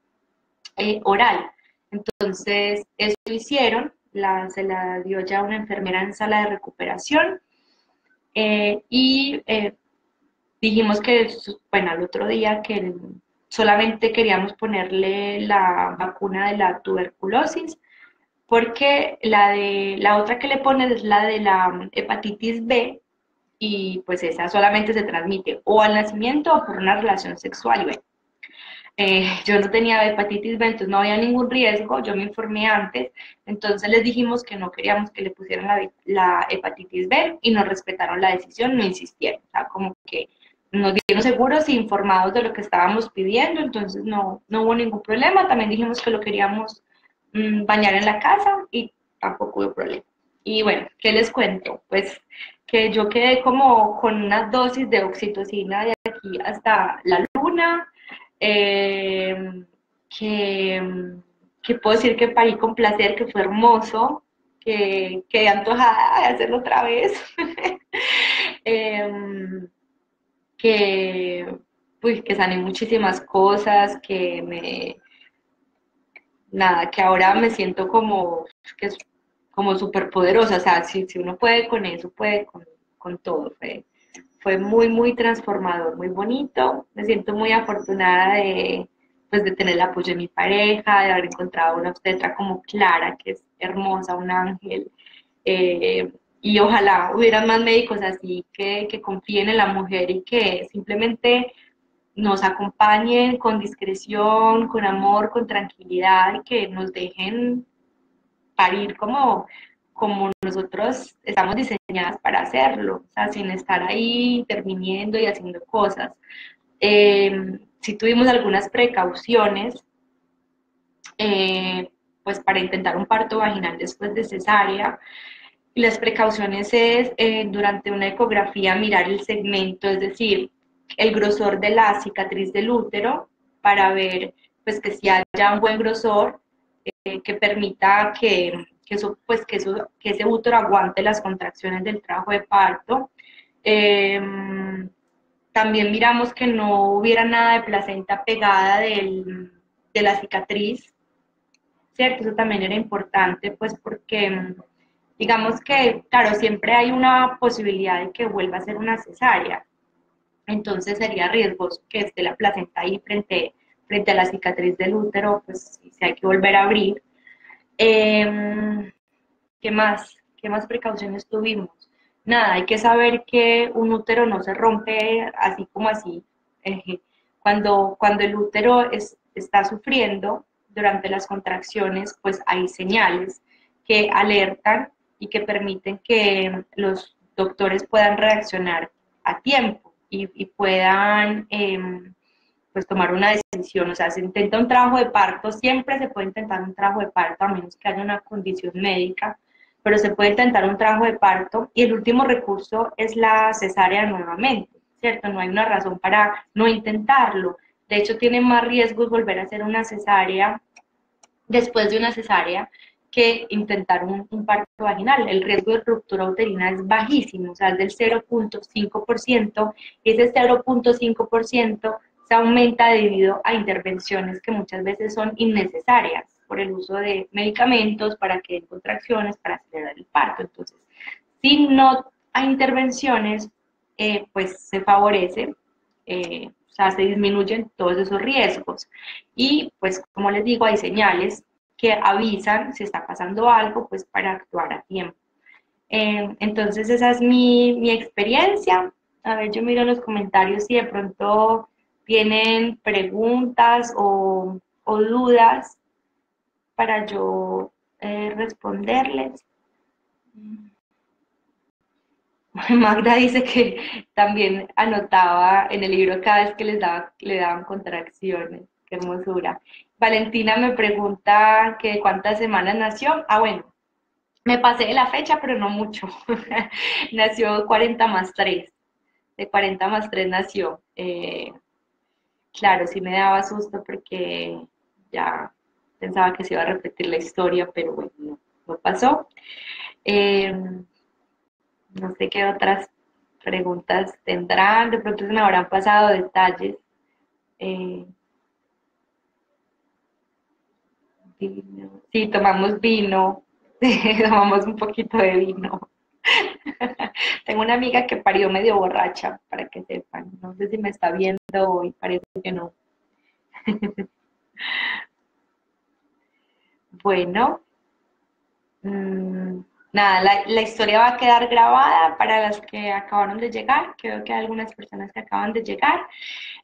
eh, oral. Entonces, eso hicieron, la, se la dio ya una enfermera en sala de recuperación eh, y dijimos que, bueno, al otro día que solamente queríamos ponerle la vacuna de la tuberculosis, porque la, de, la otra que le ponen es la de la hepatitis B, y pues esa solamente se transmite o al nacimiento o por una relación sexual. Y eh, yo no tenía hepatitis B, entonces no había ningún riesgo, yo me informé antes, entonces les dijimos que no queríamos que le pusieran la, hepatitis B y nos respetaron la decisión, no insistieron, o sea, como que nos dieron seguros e informados de lo que estábamos pidiendo, entonces no, no hubo ningún problema. También dijimos que lo queríamos mm, bañar en la casa y tampoco hubo problema. Y bueno, ¿qué les cuento? Pues que yo quedé como con una dosis de oxitocina de aquí hasta la luna, eh, que, que, puedo decir que parí con placer, que fue hermoso, que quedé antojada de hacerlo otra vez. eh, que, pues, que sané muchísimas cosas, que me, nada, que ahora me siento como, que como súper poderosa, o sea, si, si, uno puede con eso, puede con, con todo, fue, fue, muy, muy transformador, muy bonito, me siento muy afortunada de, pues, de tener el apoyo de mi pareja, de haber encontrado una obstetra como Clara, que es hermosa, un ángel, eh, y ojalá hubieran más médicos así que, que confíen en la mujer y que simplemente nos acompañen con discreción, con amor, con tranquilidad y que nos dejen parir como, como nosotros estamos diseñadas para hacerlo, o sea, sin estar ahí interviniendo y haciendo cosas. Eh, si tuvimos algunas precauciones, eh, pues para intentar un parto vaginal después de cesárea, las precauciones es eh, durante una ecografía mirar el segmento, es decir, el grosor de la cicatriz del útero para ver pues que si haya un buen grosor eh, que permita que, eso, pues, que, eso, que ese útero aguante las contracciones del trabajo de parto. Em, también miramos que no hubiera nada de placenta pegada del, de la cicatriz, ¿cierto? Eso también era importante, pues porque digamos que, claro, siempre hay una posibilidad de que vuelva a ser una cesárea. Entonces sería riesgoso que esté la placenta ahí frente, frente a la cicatriz del útero, pues si hay que volver a abrir. Em, ¿Qué más? ¿Qué más precauciones tuvimos? Nada, hay que saber que un útero no se rompe así como así. Cuando, cuando el útero está sufriendo durante las contracciones, pues hay señales que alertan y que permiten que los doctores puedan reaccionar a tiempo y, puedan em, pues tomar una decisión o sea, se intenta un trabajo de parto, siempre se puede intentar un trabajo de parto, a menos que haya una condición médica, pero se puede intentar un trabajo de parto y el último recurso es la cesárea nuevamente, ¿cierto? No hay una razón para no intentarlo. De hecho, tiene más riesgos volver a hacer una cesárea después de una cesárea que intentar un, parto vaginal. El riesgo de ruptura uterina es bajísimo, o sea, es del 0.5%, y ese 0.5% se aumenta debido a intervenciones que muchas veces son innecesarias por el uso de medicamentos para que den contracciones, para acelerar el parto. Entonces, si no hay intervenciones, eh, pues se favorece, eh, o sea, se disminuyen todos esos riesgos. Y pues, como les digo, hay señales que avisan si está pasando algo, pues para actuar a tiempo. Eh, entonces esa es mi, mi, experiencia. A ver, yo miro los comentarios si de pronto tienen preguntas o, o dudas para yo eh, responderles. Magda dice que también anotaba en el libro cada vez que les daba, le daban contracciones. Qué hermosura. Valentina me pregunta que cuántas semanas nació. Ah, bueno, me pasé de la fecha, pero no mucho. nació 40 más 3. De 40 más 3 nació. Eh, claro, sí me daba susto porque ya pensaba que se iba a repetir la historia, pero bueno, no, pasó. Eh, no sé qué otras preguntas tendrán, de pronto se me habrán pasado detalles. Eh, Sí, tomamos vino, tomamos un poquito de vino. Tengo una amiga que parió medio borracha, para que sepan. No sé si me está viendo hoy, parece que no. bueno, mm, nada, la, historia va a quedar grabada para las que acabaron de llegar. Creo que hay algunas personas que acaban de llegar.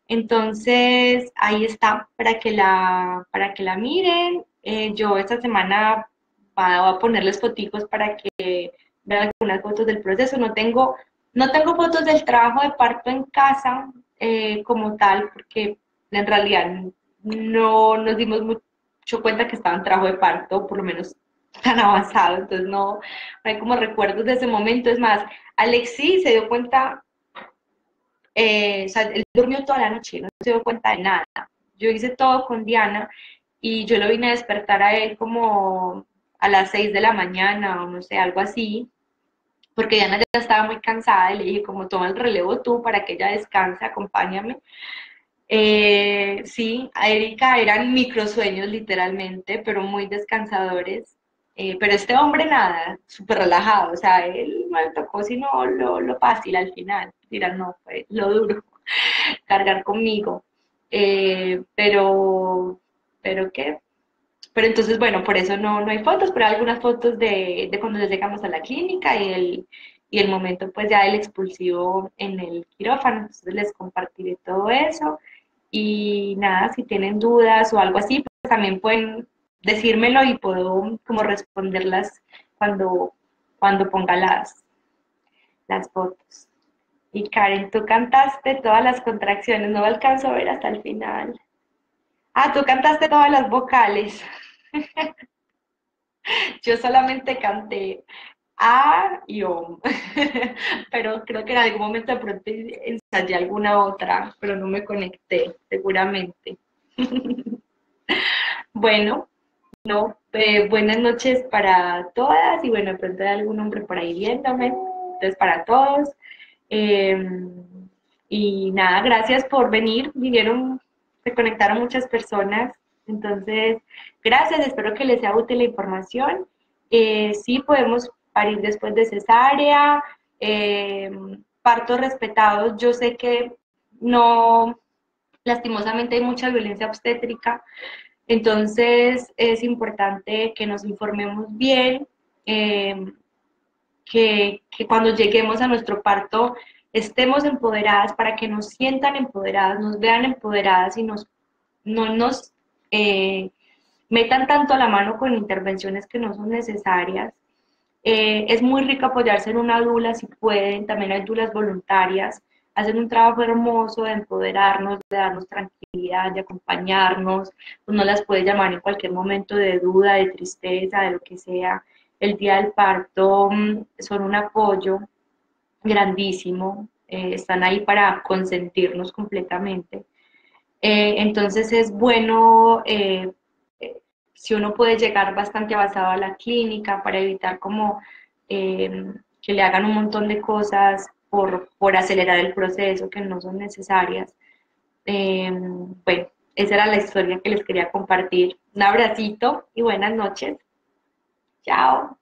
Entonces, ahí está para que la, para que la miren. Eh, yo esta semana voy a ponerles fotos para que vean algunas fotos del proceso. No tengo, no tengo fotos del trabajo de parto en casa eh, como tal, porque en realidad no nos dimos mucho cuenta que estaba en trabajo de parto, por lo menos tan avanzado, entonces no, no hay como recuerdos de ese momento. Es más, Alexi se dio cuenta, eh, o sea, él durmió toda la noche, no se dio cuenta de nada. Yo hice todo con Diana y yo lo vine a despertar a él como a las 6 de la mañana o no sé, algo así, porque Diana ya estaba muy cansada y le dije como toma el relevo tú para que ella descanse, acompáñame. Eh, sí, a Erika eran microsueños literalmente, pero muy descansadores. Eh, pero este hombre nada, súper relajado, o sea, él me tocó sino lo, lo fácil al final, dirán, no, fue lo duro, cargar conmigo. Eh, pero pero qué. Pero entonces, bueno, por eso no, no hay fotos, pero hay algunas fotos de, de cuando llegamos a la clínica y el, y el momento pues ya del expulsivo en el quirófano, entonces les compartiré todo eso. Y nada, si tienen dudas o algo así, pues también pueden decírmelo y puedo como responderlas cuando, cuando ponga las, las fotos. Y Karen, tú cantaste todas las contracciones, no alcanzo a ver hasta el final. Ah, tú cantaste todas las vocales. Yo solamente canté A y O, pero creo que en algún momento de pronto ensayé alguna otra, pero no me conecté, seguramente. bueno, no, eh, buenas noches para todas y bueno, de pronto hay algún hombre por ahí viéndome, entonces para todos. Em, y nada, gracias por venir, vinieron se conectaron muchas personas. Entonces, gracias, espero que les sea útil la información. Eh, sí podemos parir después de cesárea, eh, partos respetados. Yo sé que no, lastimosamente hay mucha violencia obstétrica, entonces es importante que nos informemos bien, eh, que, que, cuando lleguemos a nuestro parto estemos empoderadas, para que nos sientan empoderadas, nos vean empoderadas y nos, no nos eh, metan tanto a la mano con intervenciones que no son necesarias. Eh, es muy rico apoyarse en una dula si pueden, también hay dulas voluntarias hacen un trabajo hermoso de empoderarnos, de darnos tranquilidad, de acompañarnos. Uno las puede llamar en cualquier momento de duda, de tristeza, de lo que sea. El día del parto mm, son un apoyo grandísimo, eh, están ahí para consentirnos completamente. Eh, entonces es bueno eh, si uno puede llegar bastante avanzado a la clínica para evitar como que le hagan un montón de cosas por, por acelerar el proceso que no son necesarias. bueno, esa era la historia que les quería compartir. Un abracito y buenas noches. Chao.